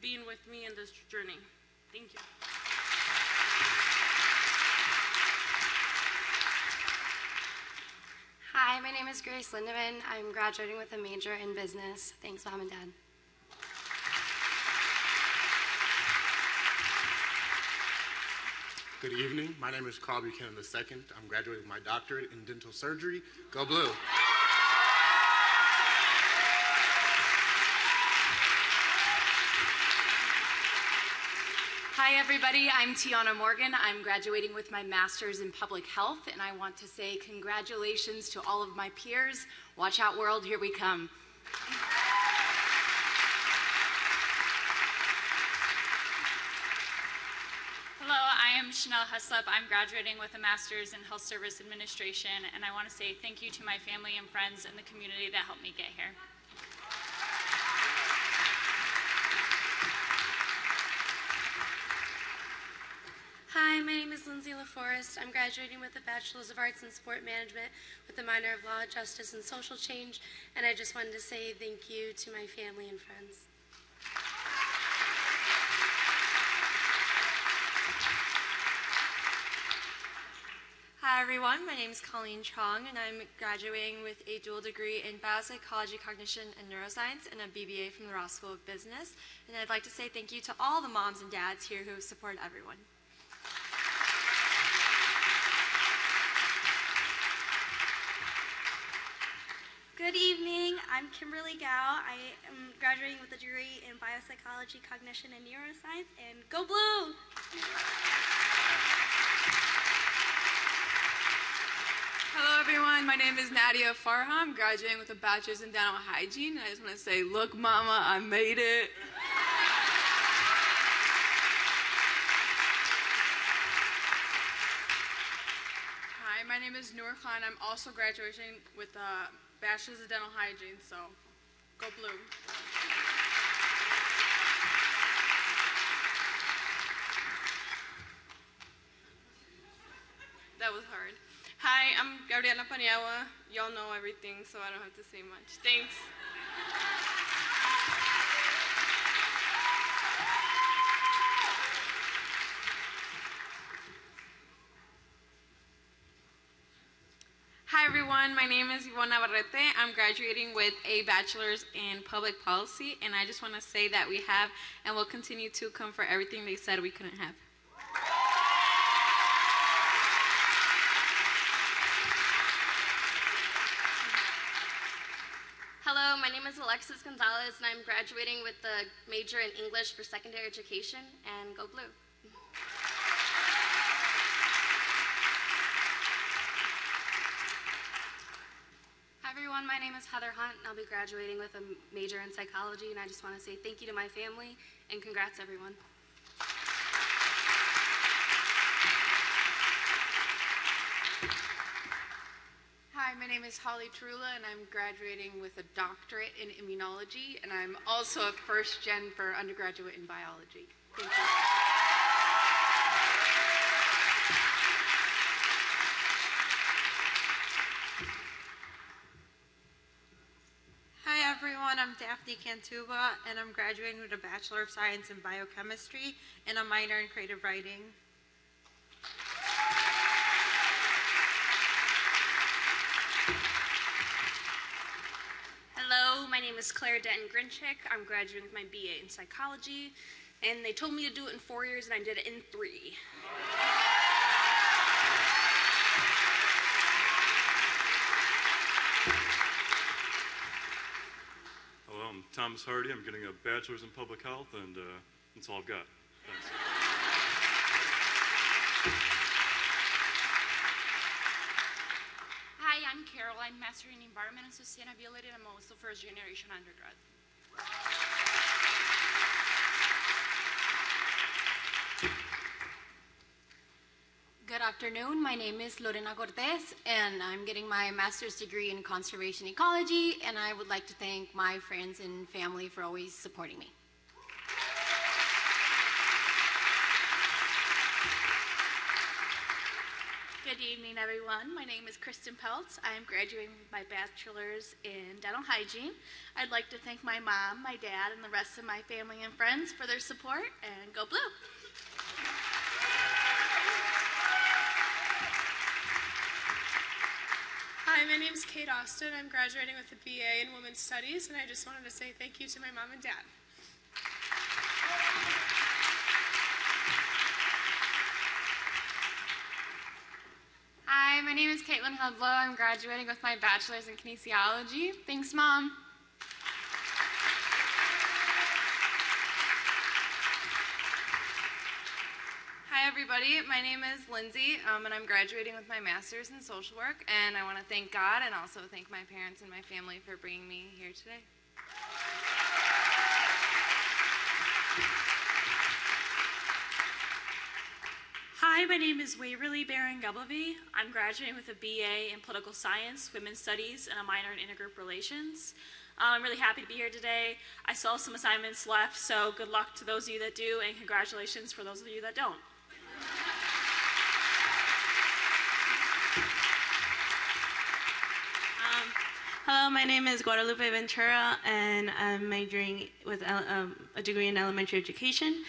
being with me in this journey. Thank you. Hi, my name is Grace Lindeman. I'm graduating with a major in business. Thanks, Mom and Dad. Good evening. My name is Carl Buchanan II. I'm graduating with my doctorate in dental surgery. Go Blue. Hi, everybody. I'm Tiana Morgan. I'm graduating with my master's in public health, and I want to say congratulations to all of my peers. Watch out, world, here we come. Hello, I am Chanel Heslop. I'm graduating with a master's in health service administration, and I want to say thank you to my family and friends and the community that helped me get here. Hi, my name is Lindsay LaForest. I'm graduating with a Bachelor's of Arts in Sport Management with a minor of Law, Justice, and Social Change. And I just wanted to say thank you to my family and friends. Hi everyone, my name is Colleen Chong and I'm graduating with a dual degree in biopsychology, cognition, and neuroscience and a BBA from the Ross School of Business. And I'd like to say thank you to all the moms and dads here who support everyone. Good evening. I'm Kimberly Gao. I am graduating with a degree in biopsychology, cognition, and neuroscience. And go blue! Hello, everyone. My name is Nadia Farham. I'm graduating with a bachelor's in dental hygiene. I just want to say, look, mama, I made it. Hi, my name is Noor Khan. I'm also graduating with a bachelor's in dental hygiene, so go blue. That was hard. Hi, I'm Gabriela Paniagua. Y'all know everything, so I don't have to say much. Thanks. Hi everyone, my name is Yvonne Navarrete. I'm graduating with a bachelor's in public policy, and I just want to say that we have and will continue to come for everything they said we couldn't have. Hello, my name is Alexis Gonzalez, and I'm graduating with the major in English for secondary education. And go blue! Hi everyone, my name is Heather Hunt, and I'll be graduating with a major in psychology. And I just want to say thank you to my family and congrats everyone. My name is Holly Trula, and I'm graduating with a doctorate in immunology, and I'm also a first gen for undergraduate in biology. Thank you. Hi everyone, I'm Daphne Cantuba and I'm graduating with a Bachelor of Science in Biochemistry and a minor in Creative Writing. Hello, my name is Claire Denton Grinchick. I'm graduating with my BA in psychology, and they told me to do it in four years, and I did it in three. Hello, I'm Thomas Hardy. I'm getting a bachelor's in public health, and uh, that's all I've got. Thanks. Hi, I'm Carol. I'm Master in Environment and Sustainability, and I'm also first generation undergrad. Good afternoon. My name is Lorena Cortez, and I'm getting my master's degree in conservation ecology. And I would like to thank my friends and family for always supporting me. Good evening, everyone. My name is Kristen Peltz. I am graduating with my bachelor's in dental hygiene. I'd like to thank my mom, my dad, and the rest of my family and friends for their support, and go blue. Hi, my name is Kate Austin. I'm graduating with a BA in Women's Studies, and I just wanted to say thank you to my mom and dad. Hi, my name is Caitlin Hudlow. I'm graduating with my bachelor's in kinesiology. Thanks, Mom. Hi, everybody. My name is Lindsay, um, and I'm graduating with my master's in social work. And I want to thank God and also thank my parents and my family for bringing me here today. Hi, my name is Waverly Barron Gubleby. I'm graduating with a BA in Political Science, Women's Studies, and a minor in Intergroup Relations. Um, I'm really happy to be here today. I still have some assignments left, so good luck to those of you that do, and congratulations for those of you that don't. Um, hello, my name is Guadalupe Ventura, and I'm majoring with um, a degree in elementary education.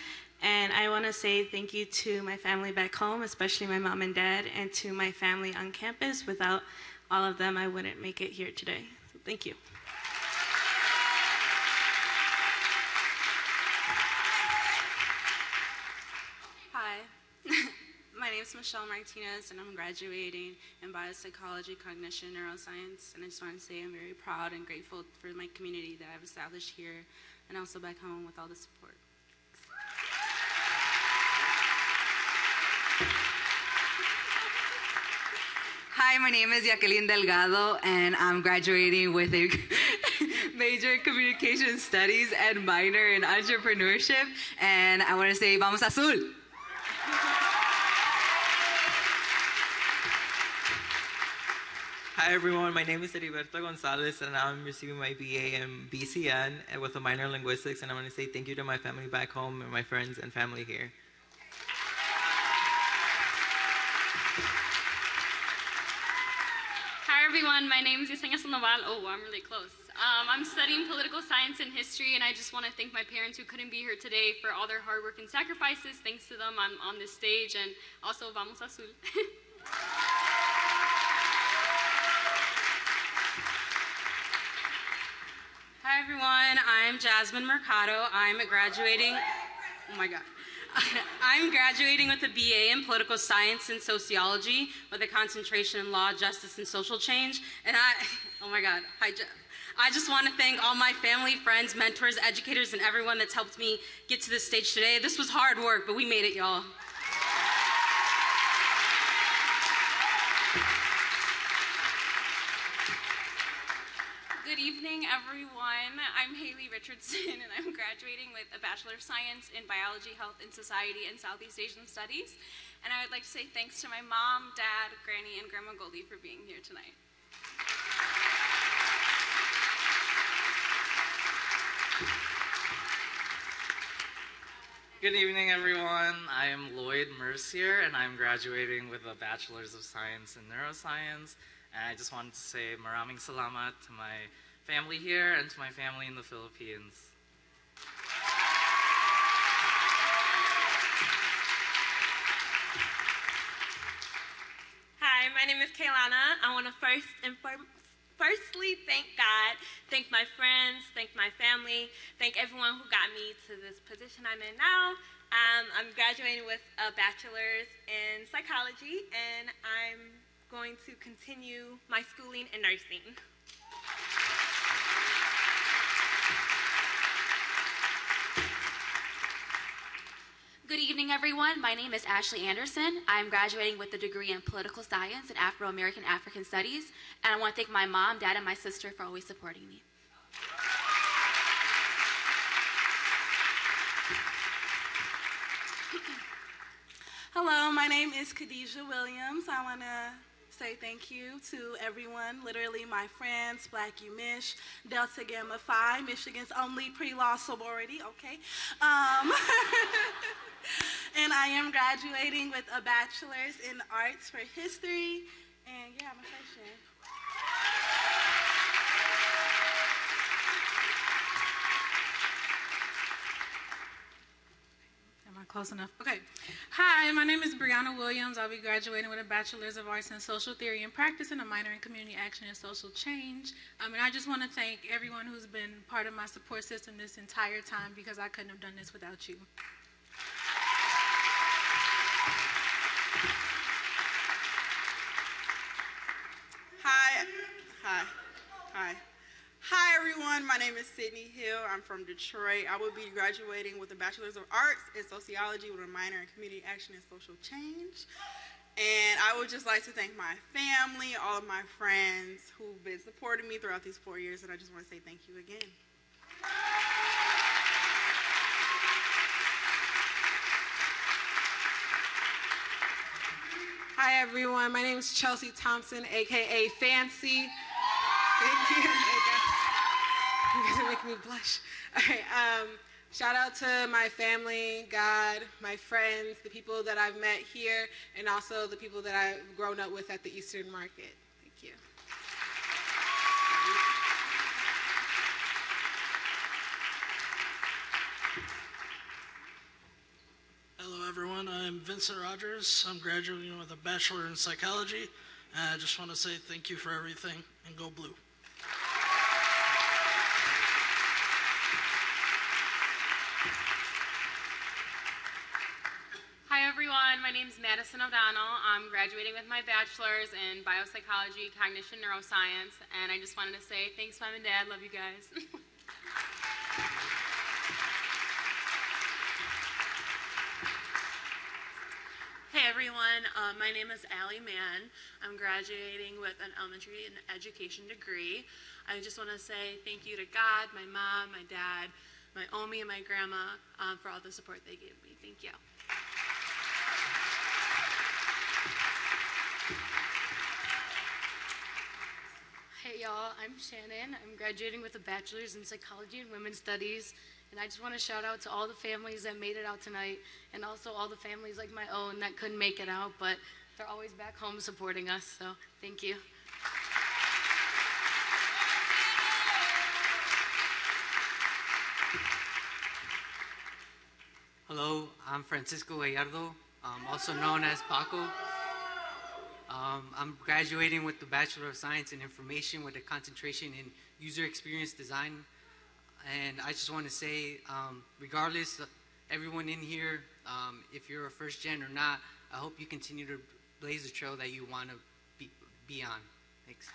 And I want to say thank you to my family back home, especially my mom and dad, and to my family on campus. Without all of them, I wouldn't make it here today. So thank you. Hi, my name is Michelle Martinez, and I'm graduating in biopsychology, cognition, neuroscience. And I just want to say I'm very proud and grateful for my community that I've established here and also back home with all the support. Hi, my name is Jacqueline Delgado, and I'm graduating with a major in communication studies and minor in entrepreneurship. And I want to say, vamos azul! Hi everyone, my name is Heriberto Gonzalez and I'm receiving my BA in BCN eh, with a minor in linguistics and I want to say thank you to my family back home and my friends and family here. Hi everyone, my name is Yesenia Sandoval. Oh, I'm really close. Um, I'm studying political science and history, and I just want to thank my parents who couldn't be here today for all their hard work and sacrifices. Thanks to them, I'm on this stage, and also Vamos Azul. Hi everyone, I'm Jasmine Mercado. I'm graduating. Oh my God. I'm graduating with a BA in political science and sociology with a concentration in law, justice, and social change. And I, oh my God, hi Jeff. I just want to thank all my family, friends, mentors, educators, and everyone that's helped me get to this stage today. This was hard work, but we made it, y'all. Good evening, everyone. I'm Haley Richardson, and I'm graduating with a Bachelor of Science in Biology, Health, and Society and Southeast Asian Studies. And I would like to say thanks to my mom, dad, granny, and grandma Goldie for being here tonight. Good evening, everyone. I am Lloyd Mercier, and I'm graduating with a Bachelor's of Science in Neuroscience. And I just wanted to say maraming salamat to my family here and to my family in the Philippines. Hi, my name is Kaylana. I want to first and fir- firstly thank God, thank my friends, thank my family, thank everyone who got me to this position I'm in now. Um, I'm graduating with a bachelor's in psychology, and I'm going to continue my schooling in nursing. Good evening, everyone. My name is Ashley Anderson. I'm graduating with a degree in political science and Afro American African Studies. And I want to thank my mom, dad, and my sister for always supporting me. Hello, my name is Khadijah Williams. I want to say thank you to everyone, literally my friends, Black U Mich, Delta Gamma Phi, Michigan's only pre-law sorority, okay? Um, and I am graduating with a bachelor's in arts for history, and yeah, I'm a freshman. Close enough? Okay. Hi, my name is Brianna Williams. I'll be graduating with a Bachelor's of Arts in Social Theory and Practice and a minor in Community Action and Social Change. Um, and I just want to thank everyone who's been part of my support system this entire time because I couldn't have done this without you. Hi. Hi. Hi. Everyone. My name is Sydney Hill. I'm from Detroit. I will be graduating with a Bachelor's of Arts in Sociology with a minor in Community Action and Social Change. And I would just like to thank my family, all of my friends who've been supporting me throughout these four years, and I just want to say thank you again. Hi, everyone. My name is Chelsea Thompson, aka Fancy. Thank you. Hey, guys. You guys are me blush. All right. Um, shout out to my family, God, my friends, the people that I've met here, and also the people that I've grown up with at the Eastern Market. Thank you. Hello, everyone. I'm Vincent Rogers. I'm graduating with a Bachelor in Psychology. And I just want to say thank you for everything and go blue. Hi everyone, Madison O'Donnell. I'm graduating with my bachelor's in biopsychology, cognition, neuroscience, and I just wanted to say thanks, mom and dad. Love you guys. Hey everyone, uh, my name is Allie Mann. I'm graduating with an elementary and education degree. I just want to say thank you to God, my mom, my dad, my Omi, and my grandma um, for all the support they gave me. Thank you. Hey y'all, I'm Shannon. I'm graduating with a bachelor's in psychology and women's studies. And I just want to shout out to all the families that made it out tonight and also all the families like my own that couldn't make it out, but they're always back home supporting us. So thank you. Hello, I'm Francisco Gallardo, um, also known as Paco. Um, I'm graduating with the Bachelor of Science in Information with a concentration in user experience design. And I just want to say, um, regardless of everyone in here, um, if you're a first gen or not, I hope you continue to blaze the trail that you want to be, be on. Thanks.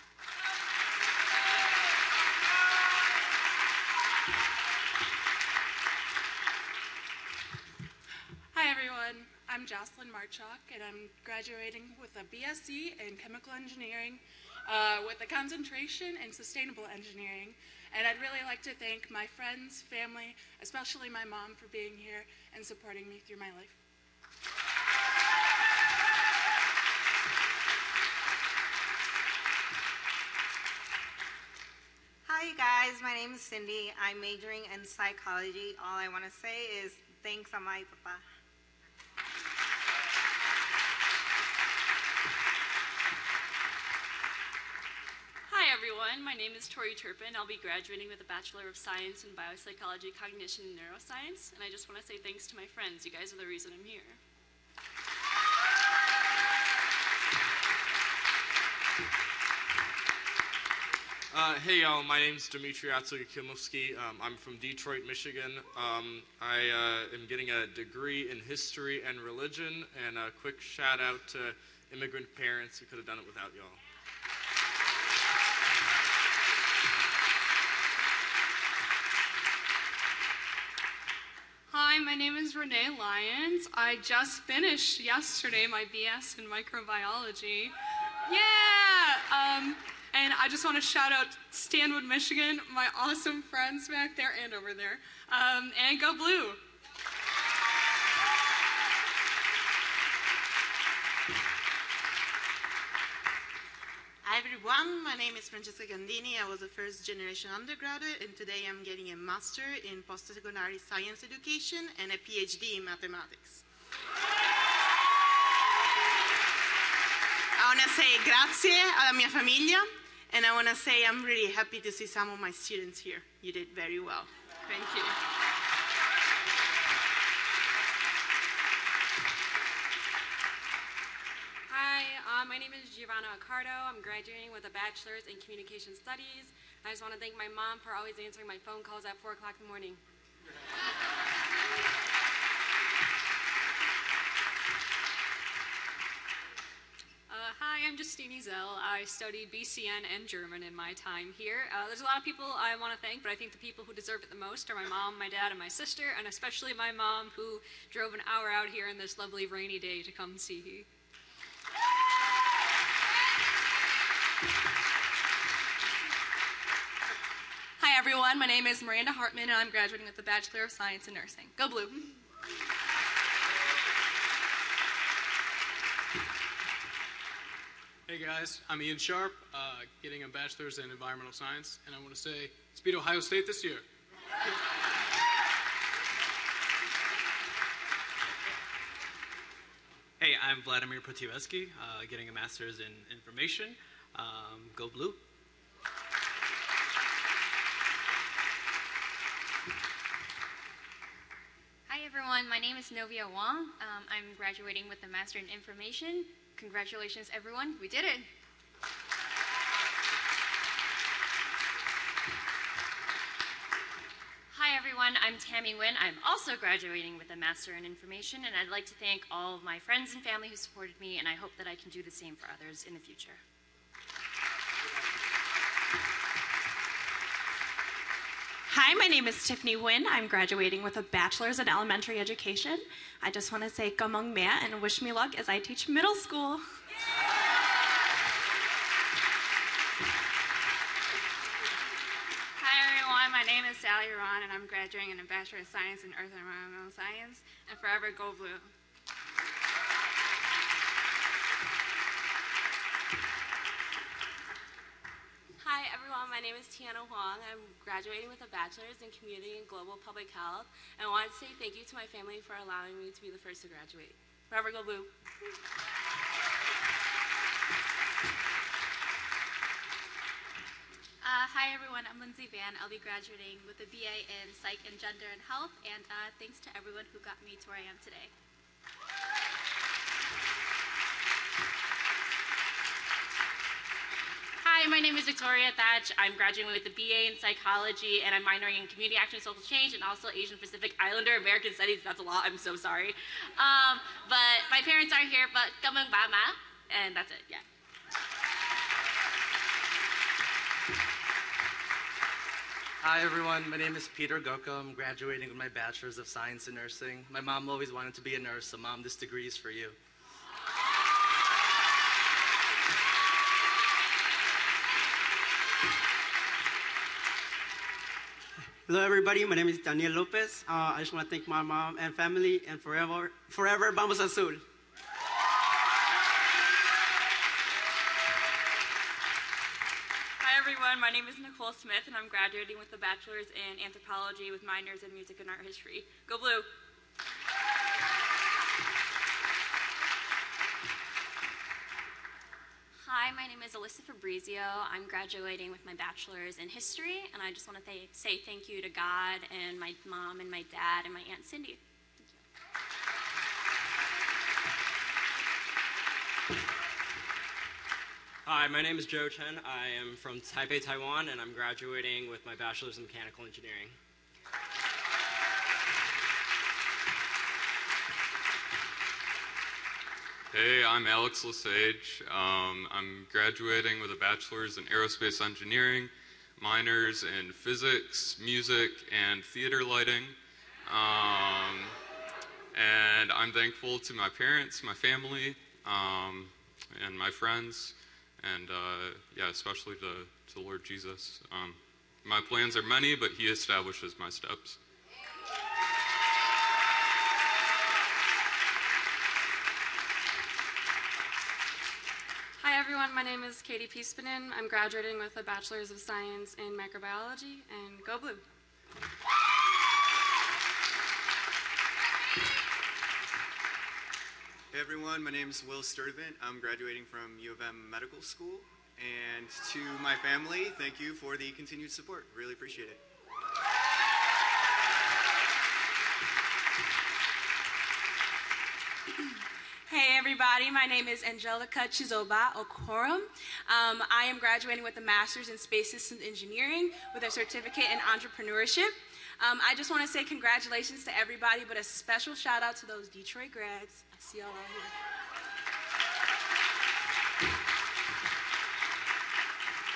Hi, everyone. I'm Jocelyn Marchok, and I'm graduating with a BSc in chemical engineering uh, with a concentration in sustainable engineering. And I'd really like to thank my friends, family, especially my mom, for being here and supporting me through my life. Hi, you guys. My name is Cindy. I'm majoring in psychology. All I want to say is thanks, Amai Papa. Hi my name is Tori Turpin. I'll be graduating with a Bachelor of Science in Biopsychology, Cognition, and Neuroscience. And I just want to say thanks to my friends. You guys are the reason I'm here. Uh, hey y'all, my name is Dmitry Atsuyakimovsky. Um, I'm from Detroit, Michigan. Um, I uh, am getting a degree in history and religion, and a quick shout out to immigrant parents who could have done it without y'all. Hi, my name is Renee Lyons. I just finished yesterday my BS in microbiology. Yeah! Um, and I just want to shout out Stanwood, Michigan, my awesome friends back there and over there. Um, and go blue! Hi everyone, my name is Francesca Gandini. I was a first generation undergraduate and today I'm getting a master in post-secondary science education and a PhD in mathematics. I want to say grazie alla mia famiglia and I want to say I'm really happy to see some of my students here. You did very well. Thank you. Hi, uh, my name is Giovanna Accardo. I'm graduating with a bachelor's in communication studies. I just want to thank my mom for always answering my phone calls at 4 o'clock in the morning. Uh, hi, I'm Justine Zell. I studied BCN and German in my time here. Uh, there's a lot of people I want to thank, but I think the people who deserve it the most are my mom, my dad, and my sister, and especially my mom who drove an hour out here on this lovely rainy day to come see me. Hi everyone, my name is Miranda Hartman and I'm graduating with the Bachelor of Science in Nursing. Go Blue! Hey guys, I'm Ian Sharp, uh, getting a bachelor's in environmental science, and I want to say, speed Ohio State this year. Hey, I'm Vladimir Protivesky, uh, getting a master's in information. Um, go blue. Hi everyone, my name is Novia Wong. Um, I'm graduating with a Master in Information. Congratulations everyone, we did it! Hi everyone, I'm Tammy Nguyen. I'm also graduating with a Master in Information, and I'd like to thank all of my friends and family who supported me, and I hope that I can do the same for others in the future. Hi, my name is Tiffany Nguyen. I'm graduating with a bachelor's in elementary education. I just want to say Kamung Mea and wish me luck as I teach middle school. Hi everyone, my name is Sally Ron and I'm graduating in a Bachelor of Science in Earth and Environmental Science and forever go blue. Hi everyone, my name is Tiana Huang. I'm graduating with a bachelor's in community and global public health, and I wanted to say thank you to my family for allowing me to be the first to graduate. Forever go blue. Uh, hi everyone, I'm Lindsay Van. I'll be graduating with a BA in Psych and Gender and Health, and uh, thanks to everyone who got me to where I am today. Hi, my name is Victoria Thatch. I'm graduating with a BA in psychology and I'm minoring in community action and social change and also Asian Pacific Islander American Studies. That's a lot, I'm so sorry. Um, but my parents are here, but kamang bama, and that's it, yeah. Hi everyone, my name is Peter Goko. I'm graduating with my Bachelor's of Science in Nursing. My mom always wanted to be a nurse, so mom, this degree is for you. Hello, everybody. My name is Daniel Lopez. Uh, I just want to thank my mom and family, and forever, forever, vamos azul. Hi everyone, my name is Nicole Smith and I'm graduating with a bachelor's in anthropology with minors in music and art history. Go blue. Hi, my name is Alyssa Fabrizio. I'm graduating with my bachelor's in history, and I just want to th- say thank you to God and my mom and my dad and my Aunt Cindy. Hi, my name is Joe Chen. I am from Taipei, Taiwan, and I'm graduating with my bachelor's in mechanical engineering. Hey, I'm Alex Lesage. Um, I'm graduating with a bachelor's in aerospace engineering, minors in physics, music, and theater lighting. Um, and I'm thankful to my parents, my family, um, and my friends, and uh, yeah, especially to, to Lord Jesus. Um, my plans are many, but He establishes my steps. Hi everyone. My name is Katie Peaspinen. I'm graduating with a Bachelor's of Science in Microbiology, and go blue. Hey everyone, my name is Will Sturdivant. I'm graduating from U of M Medical School. And to my family, thank you for the continued support. Really appreciate it. Hey everybody, my name is Angelica Chizoba Okorum. Um, I am graduating with a Master's in Space Systems Engineering with a certificate in entrepreneurship. Um, I just want to say congratulations to everybody, but a special shout out to those Detroit grads. I see y'all out here.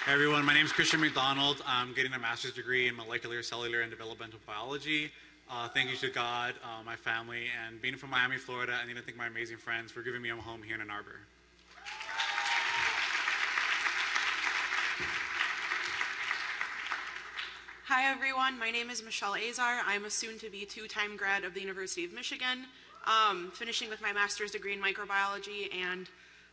Hey everyone, my name is Christian McDonald. I'm getting a master's degree in molecular, cellular, and developmental biology. Uh, thank you to God, uh, my family, and being from Miami, Florida, I need to thank my amazing friends for giving me a home here in Ann Arbor. Hi everyone, my name is Michelle Azar. I'm a soon-to-be two-time grad of the University of Michigan, um, finishing with my master's degree in microbiology, and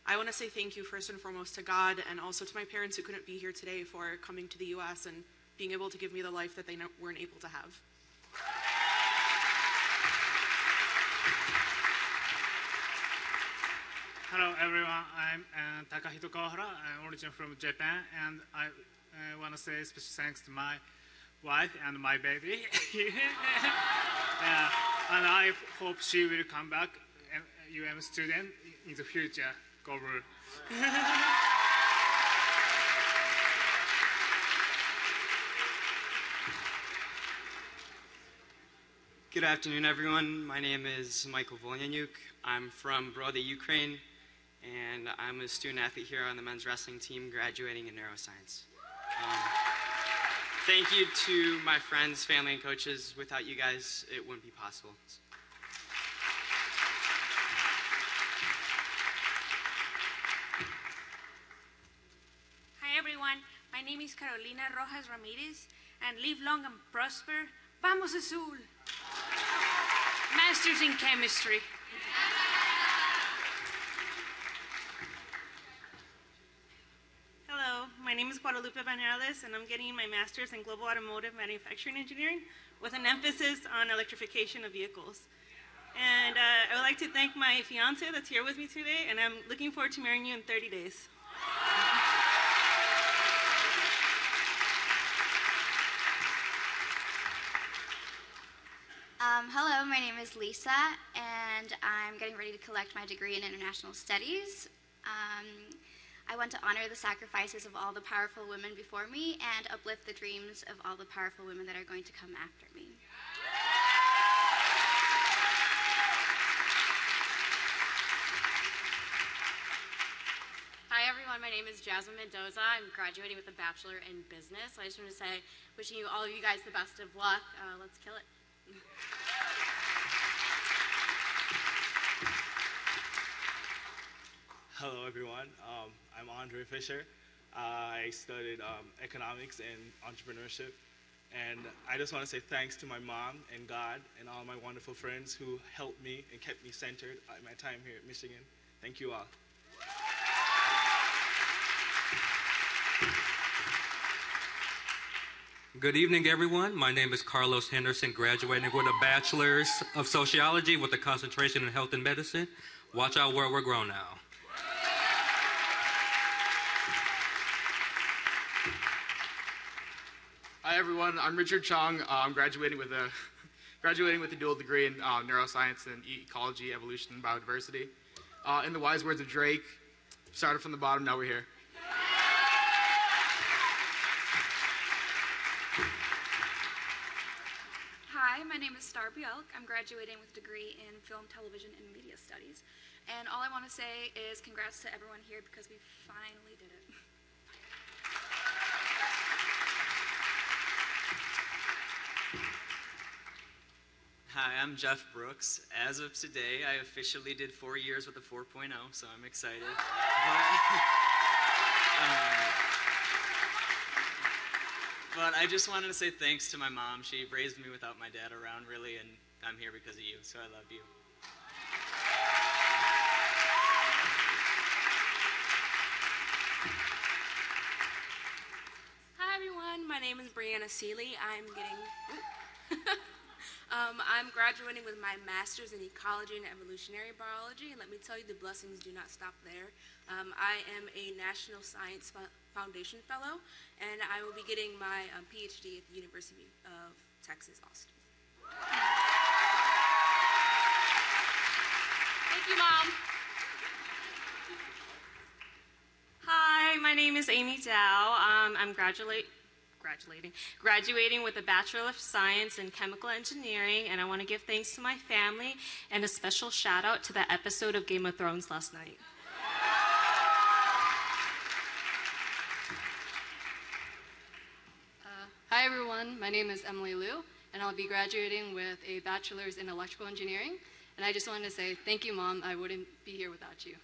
I want to say thank you first and foremost to God and also to my parents who couldn't be here today for coming to the U.S. and being able to give me the life that they weren't able to have. Hello everyone, I'm uh, Takahito Kawahara. I'm originally from Japan and I uh, want to say special thanks to my wife and my baby. uh, and I hope she will come back, UM student, in the future. Go Blue. Good afternoon, everyone. My name is Michael Volyanyuk. I'm from Brody, Ukraine, and I'm a student athlete here on the men's wrestling team, graduating in neuroscience. Um, thank you to my friends, family, and coaches. Without you guys, it wouldn't be possible. Hi everyone, my name is Carolina Rojas Ramirez, and live long and prosper. Vamos Azul! Masters in Chemistry. Hello, my name is Guadalupe Banales, and I'm getting my master's in global automotive manufacturing engineering with an emphasis on electrification of vehicles. And uh, I would like to thank my fiance that's here with me today, and I'm looking forward to marrying you in 30 days. Um, hello, my name is Lisa, and I'm getting ready to collect my degree in international studies. Um, I want to honor the sacrifices of all the powerful women before me and uplift the dreams of all the powerful women that are going to come after me. Hi everyone, my name is Jasmine Mendoza. I'm graduating with a Bachelor in Business. I just want to say, wishing you all of you guys the best of luck. Uh, let's kill it. Hello, everyone. Um, I'm Andre Fisher. Uh, I studied um, economics and entrepreneurship. And I just want to say thanks to my mom and God and all my wonderful friends who helped me and kept me centered at my time here at Michigan. Thank you all. Good evening, everyone. My name is Carlos Henderson, graduating with a Bachelor's of Sociology with a concentration in Health and Medicine. Watch out where we're grown now. Hi everyone, I'm Richard Chong. Uh, I'm graduating with a graduating with a dual degree in uh, neuroscience and ecology, evolution, and biodiversity. Uh, in the wise words of Drake, started from the bottom, now we're here. Hi, my name is Star Bielk. I'm graduating with a degree in film, television, and media studies. And all I want to say is congrats to everyone here because we finally did it. Hi, I'm Jeff Brooks. As of today, I officially did four years with a 4.0, so I'm excited. Um, but, I just wanted to say thanks to my mom. She raised me without my dad around, really, and I'm here because of you, so I love you. Hi, everyone. My name is Brianna Seeley. I'm getting. um, I'm graduating with my master's in ecology and evolutionary biology, and let me tell you, the blessings do not stop there. Um, I am a National Science Fo- Foundation Fellow, and I will be getting my um, PhD at the University of Texas, Austin. Thank you, Mom. Hi, my name is Amy Dow. Um, I'm graduate, graduating, graduating with a Bachelor of Science in Chemical Engineering, and I want to give thanks to my family and a special shout out to that episode of Game of Thrones last night. Uh, Hi everyone, my name is Emily Liu, and I'll be graduating with a bachelor's in electrical engineering. And I just wanted to say thank you, Mom. I wouldn't be here without you.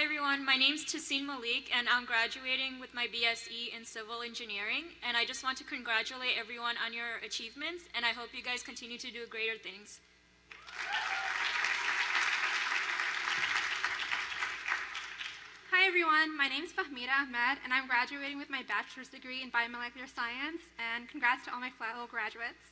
Hi everyone, my name's Tassine Malik and I'm graduating with my BSE in Civil Engineering and I just want to congratulate everyone on your achievements and I hope you guys continue to do greater things. Hi everyone, my name is Fahmida Ahmed and I'm graduating with my bachelor's degree in biomolecular science and congrats to all my fellow graduates.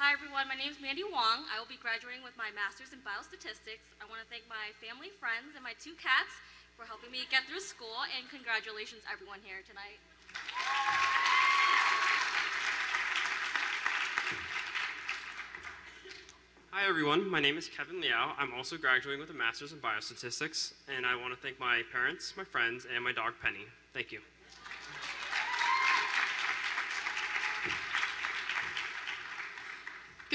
Hi everyone, my name is Mandy Wong. I will be graduating with my master's in biostatistics. I want to thank my family, friends, and my two cats for helping me get through school, and congratulations everyone here tonight. Hi everyone, my name is Kevin Liao. I'm also graduating with a master's in biostatistics, and I want to thank my parents, my friends, and my dog Penny. Thank you.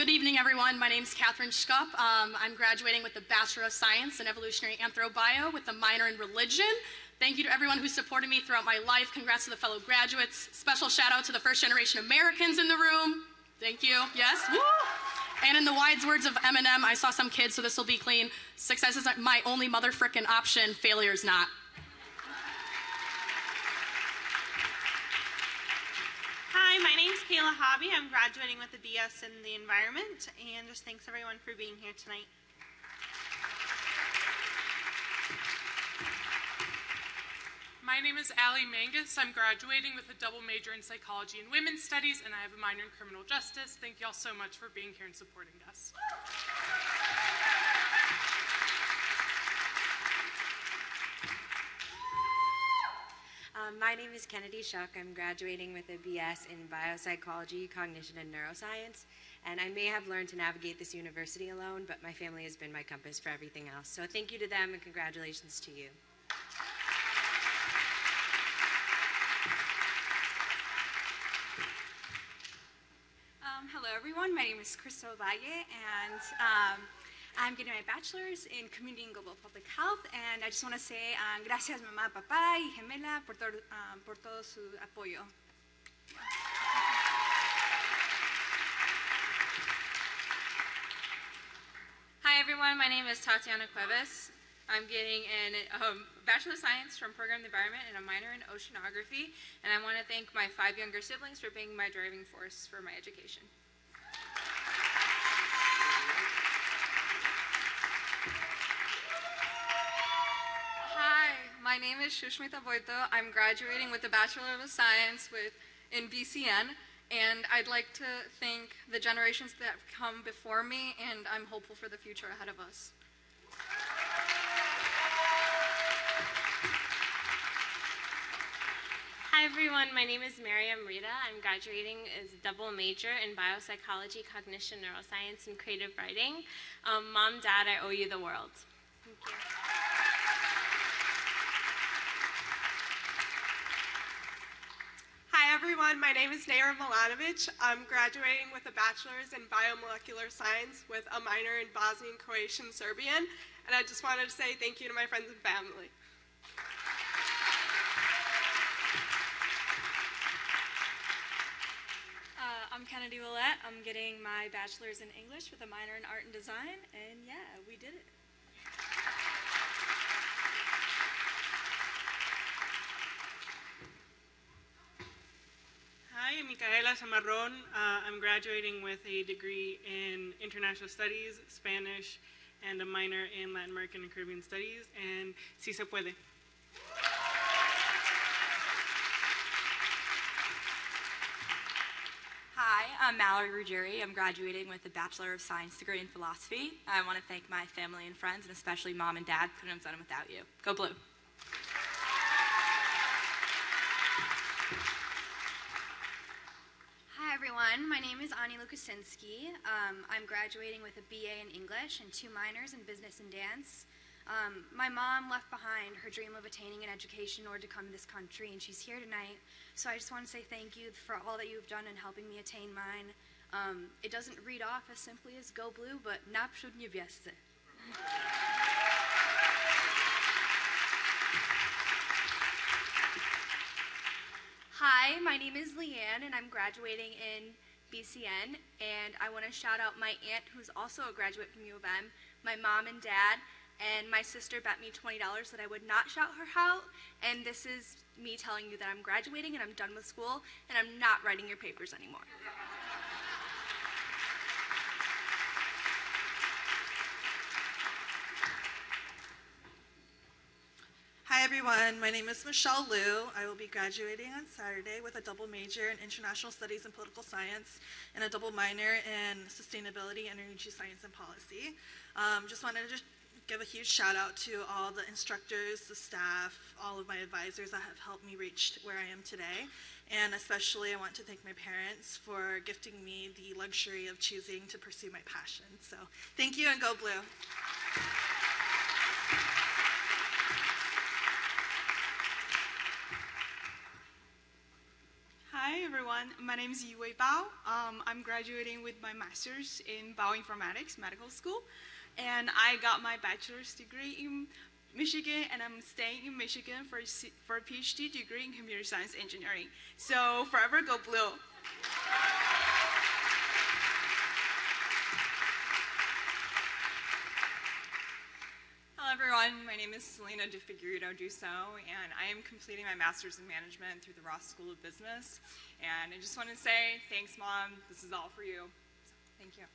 Good evening, everyone. My name is Catherine Schkupp. Um, I'm graduating with a Bachelor of Science in Evolutionary Anthropobio with a minor in religion. Thank you to everyone who supported me throughout my life. Congrats to the fellow graduates. Special shout out to the first generation Americans in the room. Thank you. Yes. Woo! And in the wise words of Eminem, I saw some kids, so this will be clean. Success is my only mother frickin' option. Failure is not. Hi, my name is Kayla Hobby. I'm graduating with a BS in the environment, and just thanks everyone for being here tonight. My name is Allie Mangus. I'm graduating with a double major in psychology and women's studies, and I have a minor in criminal justice. Thank you all so much for being here and supporting us. Um, my name is Kennedy Shuck. I'm graduating with a BS in biopsychology, cognition, and neuroscience. And I may have learned to navigate this university alone, but my family has been my compass for everything else. So thank you to them and congratulations to you. Um, hello, everyone. My name is Crystal Valle, and um, I'm getting my bachelor's in community and global public health. And I just want to say um, gracias, mamá, papá y gemela, por, todo, um, por todo su apoyo. Hi everyone, my name is Tatiana Cuevas. I'm getting a um, Bachelor of Science from Program Environment and a minor in Oceanography. And I want to thank my five younger siblings for being my driving force for my education. My name is Shushmita Boito. I'm graduating with a Bachelor of Science with, in BCN, and I'd like to thank the generations that have come before me, and I'm hopeful for the future ahead of us. Hi everyone, my name is Miriam Rita. I'm graduating as a double major in biopsychology, cognition, neuroscience, and creative writing. Um, Mom, Dad, I owe you the world. Thank you. Everyone, my name is Naira Milanovic. I'm graduating with a bachelor's in biomolecular science with a minor in Bosnian, Croatian, Serbian, and I just wanted to say thank you to my friends and family. Uh, I'm Kennedy Willette. I'm getting my bachelor's in English with a minor in art and design, and yeah, we did it. Hi, I'm Micaela Zamarron. Uh, I'm graduating with a degree in International Studies, Spanish, and a minor in Latin American and Caribbean Studies, and si se puede. Hi, I'm Mallory Ruggieri. I'm graduating with a Bachelor of Science degree in philosophy. I want to thank my family and friends, and especially mom and dad. Couldn't have done it without you. Go blue. Hi everyone, my name is Ani Lukasinski. Um, I'm graduating with a BA in English and two minors in business and dance. Um, my mom left behind her dream of attaining an education in order to come to this country, and she's here tonight. So I just want to say thank you for all that you've done in helping me attain mine. Um, it doesn't read off as simply as go blue, but naprzód niebiescy. Hi, my name is Leanne, and I'm graduating in BCN. And I want to shout out my aunt, who's also a graduate from U of M, my mom and dad, and my sister bet me $20 that I would not shout her out. And this is me telling you that I'm graduating and I'm done with school, and I'm not writing your papers anymore. Everyone, my name is Michelle Liu. I will be graduating on Saturday with a double major in International Studies and Political Science and a double minor in Sustainability, Energy Science, and Policy. Um, just wanted to give a huge shout out to all the instructors, the staff, all of my advisors that have helped me reach where I am today. And especially, I want to thank my parents for gifting me the luxury of choosing to pursue my passion. So, thank you and go blue. Hi everyone, my name is Yue Bao. Um, I'm graduating with my master's in bioinformatics medical school, and I got my bachelor's degree in Michigan, and I'm staying in Michigan for C- for a PhD degree in computer science engineering. So forever go blue. Hello, everyone. My name is Selena De Figueredo Duso, and I am completing my master's in management through the Ross School of Business. And I just want to say thanks, Mom. This is all for you. So, thank you.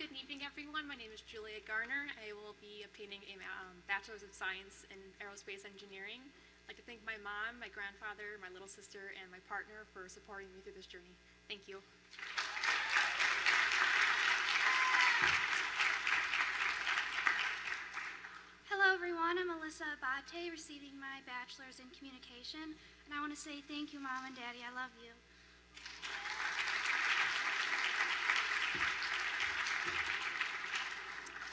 Good evening, everyone. My name is Julia Garner. I will be obtaining a um, Bachelor's of Science in Aerospace Engineering. I'd like to thank my mom, my grandfather, my little sister, and my partner for supporting me through this journey. Thank you. Hello, everyone. I'm Alyssa Abate, receiving my bachelor's in communication, and I want to say thank you, Mom and Daddy. I love you.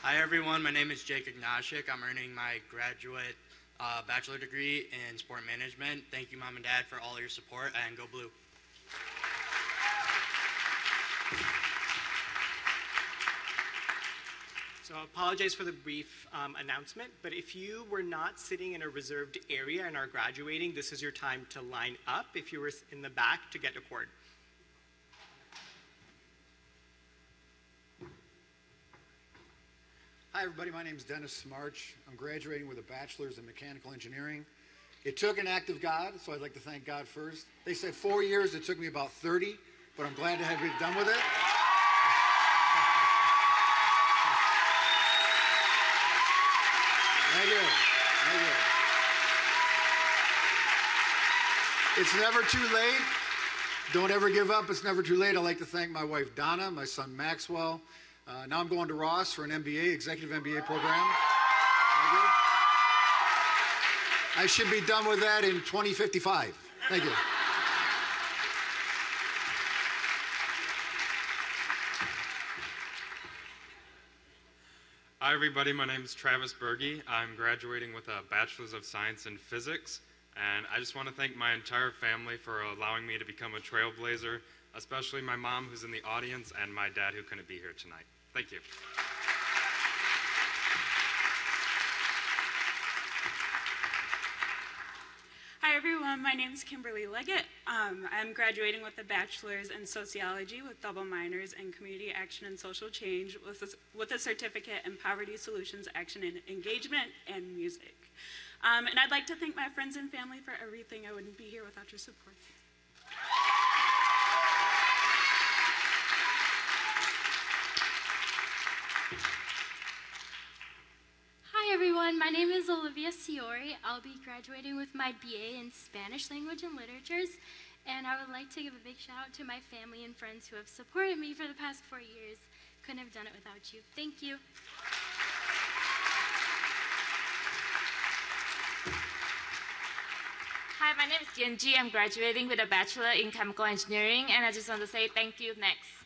Hi everyone, my name is Jake Ignashik. I'm earning my graduate uh, bachelor degree in sport management. Thank you, mom and dad, for all your support, and go blue. So I apologize for the brief um, announcement, but if you were not sitting in a reserved area and are graduating, this is your time to line up if you were in the back to get a cord. Hi, everybody. My name is Dennis Smarch. I'm graduating with a bachelor's in mechanical engineering. It took an act of God, so I'd like to thank God first. They said four years. It took me about 30, but I'm glad to have been done with it. Thank you. Thank you. It's never too late. Don't ever give up. It's never too late. I'd like to thank my wife Donna, my son Maxwell. Uh, now I'm going to Ross for an MBA, executive MBA program. I should be done with that in 2055. Thank you. Hi, everybody. My name is Travis Berge. I'm graduating with a Bachelor's of Science in Physics. And I just want to thank my entire family for allowing me to become a trailblazer, especially my mom, who's in the audience, and my dad, who couldn't be here tonight. Thank you. Everyone. My name is Kimberly Leggett. Um, I'm graduating with a bachelor's in sociology with double minors in community action and social change with a, with a certificate in poverty solutions, action and engagement, and music. Um, and I'd like to thank my friends and family for everything. I wouldn't be here without your support. Hi everyone, my name is Olivia Ciori. I'll be graduating with my BA in Spanish Language and Literatures, and I would like to give a big shout out to my family and friends who have supported me for the past four years. Couldn't have done it without you. Thank you. Hi, my name is Tianji. I'm graduating with a Bachelor in Chemical Engineering, and I just want to say thank you next.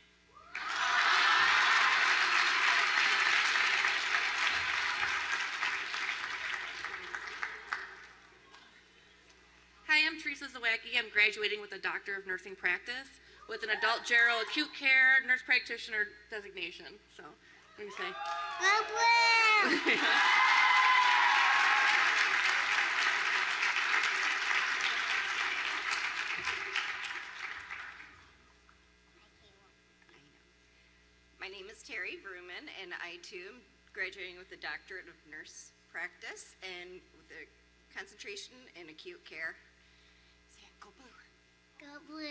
Hi, I'm Teresa Zawacki. I'm graduating with a Doctor of Nursing Practice with an adult gero acute care nurse practitioner designation. So, what do you say? My name is Terry Vrooman, and I too am graduating with a doctorate of nurse practice and with a concentration in acute care. Say it, go blue. Go blue.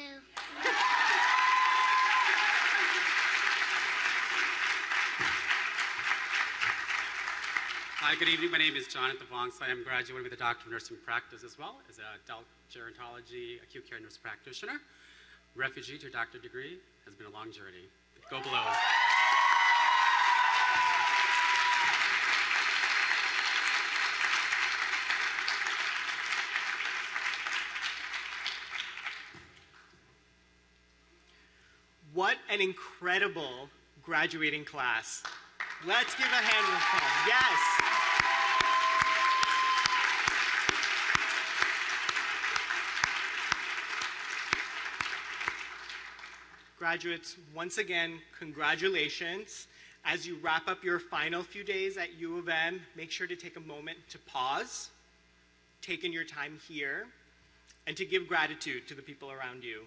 Hi, good evening. My name is Jonathan Vonks. I am graduating with a Doctor of Nursing Practice as well as an adult gerontology acute care nurse practitioner. Refugee to doctor degree has been a long journey. Go below. What an incredible graduating class. Let's give a hand of applause. Yes. Graduates, once again, congratulations. As you wrap up your final few days at U of M, make sure to take a moment to pause, take in your time here, and to give gratitude to the people around you.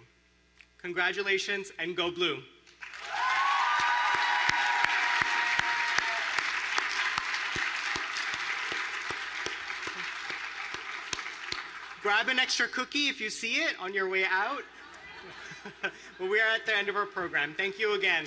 Congratulations and go blue. Grab an extra cookie if you see it on your way out. well, we are at the end of our program. Thank you again.